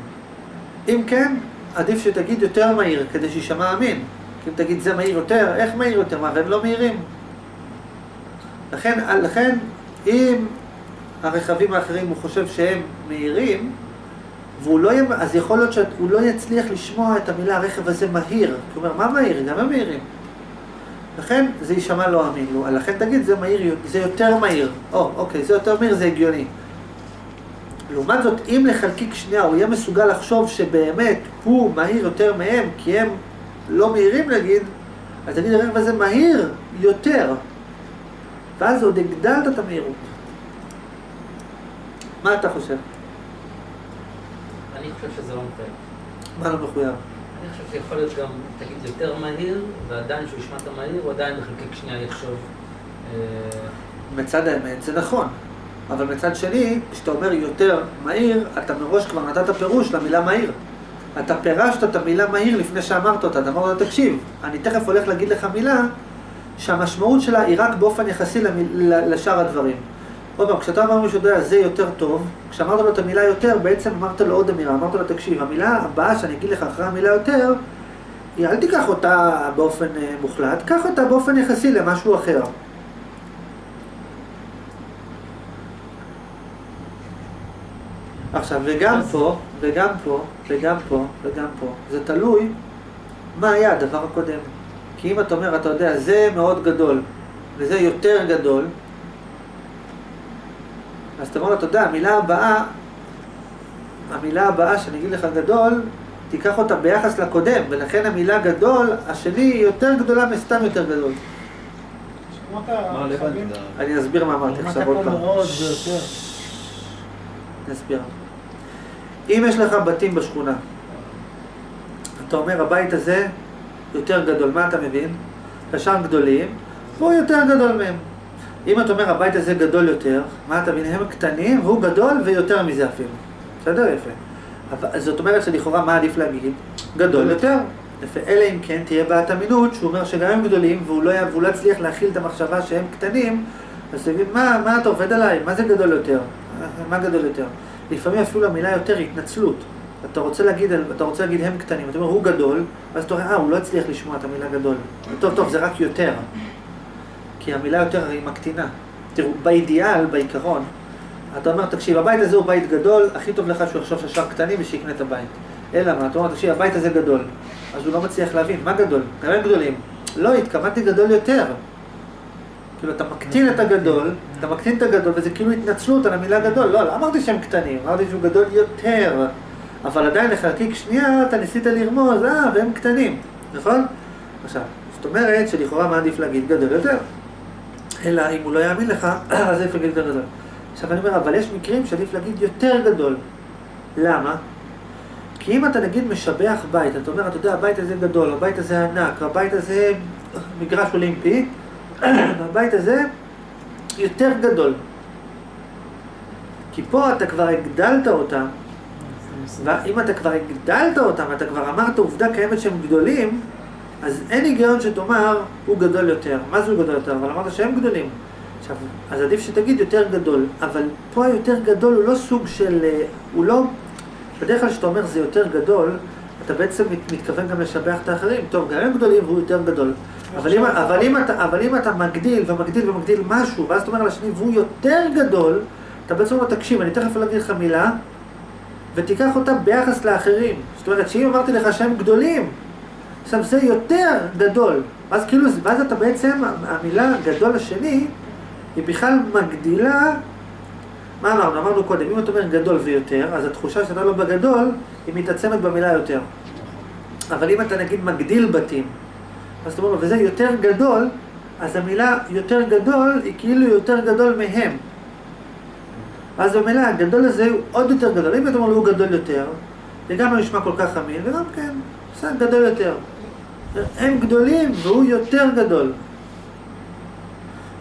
אם כן, עדיף שתגיד יותר מהיר, כדי שיישמע אמין. אם תגיד זה מהיר יותר, איך מהיר יותר? מה, והם לא מהירים? לכן, לכן, אם הרכבים האחרים הוא חושב שהם מהירים, לא, ימ- אז יכול להיות שהוא לא יצליח לשמוע את המילה הרכב הזה מהיר. אומר, מה מהיר? גם הם מהירים. לכן זה יישמע לא אמין לכן תגיד זה מהיר, זה יותר מהיר. או, אוקיי, זה יותר מהיר, זה הגיוני. לעומת זאת, אם לחלקיק שנייה הוא יהיה מסוגל לחשוב שבאמת הוא מהיר יותר מהם, כי הם לא מהירים נגיד, אז תגיד, הרכב הזה מהיר יותר, ואז עוד הגדלת את המהירות. מה אתה חושב? אני חושב שזה לא מחייב. מה לא מחויב? אני חושב שיכול להיות גם, תגיד, יותר מהיר, ועדיין שהוא ישמע את המהיר, הוא עדיין בחלקיק שנייה יחשוב. אה, מצד האמת זה נכון, אבל מצד שני, כשאתה אומר יותר מהיר, אתה מראש כבר נתת פירוש למילה מהיר. אתה פירשת את המילה מהיר לפני שאמרת אותה, אתה אמרת, תקשיב, אני תכף הולך להגיד לך מילה שהמשמעות שלה היא רק באופן יחסי למיל, לשאר הדברים. עוד פעם, כשאתה אומר מישהו, יודע, זה יותר טוב, כשאמרת לו את המילה יותר, בעצם אמרת לו עוד אמירה, אמרת לו, תקשיב, המילה הבאה שאני אגיד לך אחרי המילה יותר, היא אל תיקח אותה באופן אה, מוחלט, קח אותה באופן יחסי למשהו אחר. עכשיו, וגם פה, וגם פה, וגם פה, וגם פה, זה תלוי מה היה הדבר הקודם. כי אם אתה אומר, אתה יודע, זה מאוד גדול, וזה יותר גדול, אז אתה אומר לו, אתה יודע, המילה הבאה, המילה הבאה שאני אגיד לך גדול, תיקח אותה ביחס לקודם, ולכן המילה גדול, השני היא יותר גדולה מסתם יותר גדול. לא אני אסביר מה אמרתי אמרת עכשיו עוד פעם. אני אסביר. אם יש לך בתים בשכונה, אתה אומר הבית הזה יותר גדול, מה אתה מבין? השאר גדולים, והוא יותר גדול מהם. אם אתה אומר הבית הזה גדול יותר, מה אתה מבין? הם קטנים והוא גדול ויותר מזה אפילו. בסדר? יפה. אבל, זאת אומרת שלכאורה מה עדיף להגיד? גדול יותר. יפה. אלא אם כן תהיה בעיית אמינות, שהוא אומר שגם הם גדולים והוא לא, והוא לא יצליח להכיל את המחשבה שהם קטנים, אז תגיד, מה, מה אתה עובד עליי? מה זה גדול יותר? מה גדול יותר? לפעמים אפילו המילה יותר התנצלות. אתה רוצה להגיד, אתה רוצה להגיד הם קטנים, אתה אומר הוא גדול, ואז אתה אומר, אה, הוא לא הצליח לשמוע את המילה גדול. טוב, טוב, זה רק יותר. כי המילה יותר היא מקטינה. תראו, באידיאל, בעיקרון, אתה אומר, תקשיב, הבית הזה הוא בית גדול, הכי טוב לך שהוא יחשוב שהשאר קטנים ושיקנה את הבית. אלא מה, אתה אומר, תקשיב, הבית הזה גדול. אז הוא לא מצליח להבין, מה גדול? גם הם גדולים. לא, התכוונתי גדול יותר. כאילו, אתה מקטין את הגדול, אתה מקטין את הגדול, וזה כאילו התנצלות על המילה גדול. לא, לא אמרתי שהם קטנים, אמרתי שהוא גדול יותר. אבל עדיין לחלקיק שנייה, אתה ניסית לרמוז, אה, והם קטנים, נכון? עכשיו, זאת אומרת שלכאורה מה עדיף להגיד גדול יותר. אלא אם הוא לא יאמין לך, <clears throat> אז איפה להגיד יותר גדול. עכשיו אני אומר, אבל יש מקרים שעדיף להגיד יותר גדול. למה? כי אם אתה נגיד משבח בית, אתה אומר, אתה יודע, הבית הזה גדול, הבית הזה ענק, הבית הזה מגרש אולימפי, <coughs> והבית הזה יותר גדול. כי פה אתה כבר הגדלת אותם, ואם אתה כבר הגדלת אותם, אתה כבר אמרת עובדה קיימת שהם גדולים, אז אין היגיון שתאמר, הוא גדול יותר. מה זה הוא גדול יותר? אבל אמרת שהם גדולים. עכשיו, אז עדיף שתגיד יותר גדול, אבל פה היותר גדול הוא לא סוג של, אה, הוא לא, בדרך כלל כשאתה אומר זה יותר גדול, אתה בעצם מת- מתכוון גם לשבח את האחרים, טוב, גם הם גדולים והוא יותר גדול. אבל אם, אבל, אם אתה, אבל אם אתה מגדיל ומגדיל ומגדיל משהו, ואז אתה אומר לשני והוא יותר גדול, אתה בעצם אומר, תקשיב, אני תכף אגיד לך מילה, ותיקח אותה ביחס לאחרים. זאת אומרת, שאם אמרתי לך שהם גדולים, עכשיו זה יותר גדול. ואז כאילו, ואז אתה בעצם, המילה גדול השני, היא בכלל מגדילה, מה אמרנו? אמרנו קודם, אם אתה אומר גדול ויותר, אז התחושה שאתה לא בגדול, היא מתעצמת במילה יותר. אבל אם אתה נגיד מגדיל בתים, אז אתה אומר, וזה יותר גדול, אז המילה יותר גדול היא כאילו יותר גדול מהם. אז במילה הגדול הזה הוא עוד יותר גדול. אם אתה אומר לו הוא גדול יותר, זה גם לא נשמע כל כך אמין, וגם כן, בסדר, גדול יותר. הם גדולים והוא יותר גדול.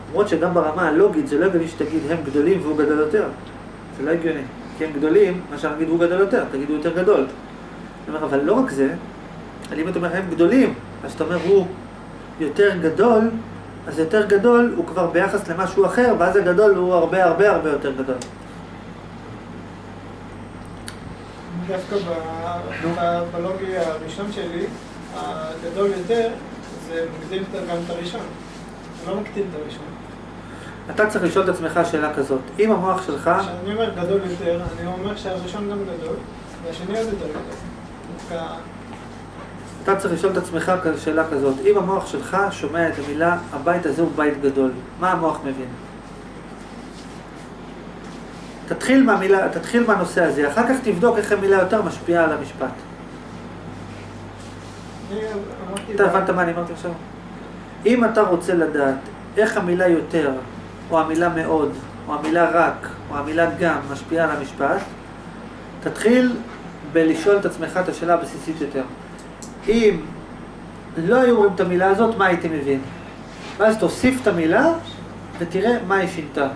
למרות שגם ברמה הלוגית זה לא הגיוני שתגיד הם גדולים והוא גדול יותר. זה לא הגיוני. כי הם גדולים, מה שנגיד הוא גדול יותר, תגיד הוא יותר גדול. אני אומר, אבל לא רק זה, אבל אם אתה אומר הם גדולים, אז אתה אומר הוא יותר גדול, אז יותר גדול הוא כבר ביחס למשהו אחר, ואז הגדול הוא הרבה הרבה הרבה יותר גדול. דווקא בלוגי הראשון שלי, הגדול יותר, זה מגדיל גם את הראשון. זה לא מקטין את הראשון. אתה צריך לשאול את עצמך שאלה כזאת, אם המוח שלך, כשאני אומר גדול יותר, אני אומר שהראשון גם גדול, והשני עוד יותר גדול. אתה צריך לשאול את עצמך שאלה כזאת, אם המוח שלך שומע את המילה הבית הזה הוא בית גדול, מה המוח מבין? תתחיל מהמילה, תתחיל מהנושא הזה, אחר כך תבדוק איך המילה יותר משפיעה על המשפט. אתה הבנת מה אני אמרתי עכשיו? אם אתה רוצה לדעת איך המילה יותר, או המילה מאוד, או המילה רק, או המילה גם משפיעה על המשפט, תתחיל בלשאול את עצמך את השאלה הבסיסית יותר. אם לא היו אומרים את המילה הזאת, מה הייתי מבין? ואז תוסיף את המילה ותראה מה היא שינתה.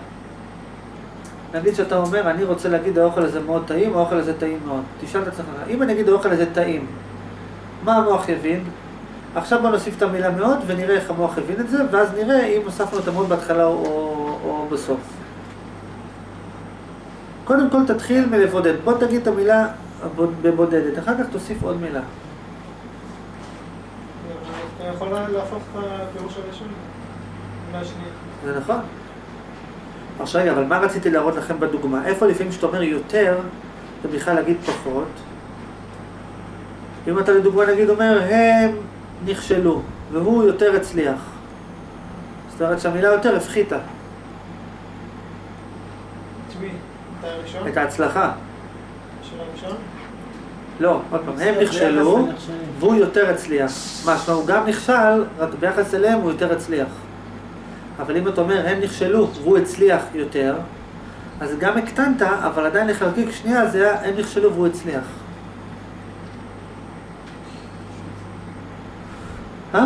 נגיד שאתה אומר, אני רוצה להגיד האוכל הזה מאוד טעים, האוכל הזה טעים מאוד. תשאל את עצמך, אם אני אגיד האוכל הזה טעים, מה המוח יבין? עכשיו בוא נוסיף את המילה מאוד ונראה איך המוח הבין את זה, ואז נראה אם הוספנו את המאוד בהתחלה או, או, או בסוף. קודם כל תתחיל מלבודד. בוא תגיד את המילה בבודדת, אחר כך תוסיף עוד מילה. אתה יכול להפוך את הפירוש הראשון מהשני. זה נכון. עכשיו רגע, אבל מה רציתי להראות לכם בדוגמה? איפה לפעמים כשאתה אומר יותר, זה בכלל להגיד פחות. אם אתה לדוגמה נגיד אומר, הם נכשלו, והוא יותר הצליח. זאת אומרת שהמילה יותר הפחיתה את מי? את הראשון? את ההצלחה. של הראשון? לא, עוד פעם, הם נכשלו. והוא יותר הצליח. משמע, הוא גם נכשל, רק ביחס אליהם הוא יותר הצליח. אבל אם אתה אומר, הם נכשלו, והוא הצליח יותר, אז גם הקטנת, אבל עדיין לחלקיק שנייה זה היה, הם נכשלו והוא הצליח. אה?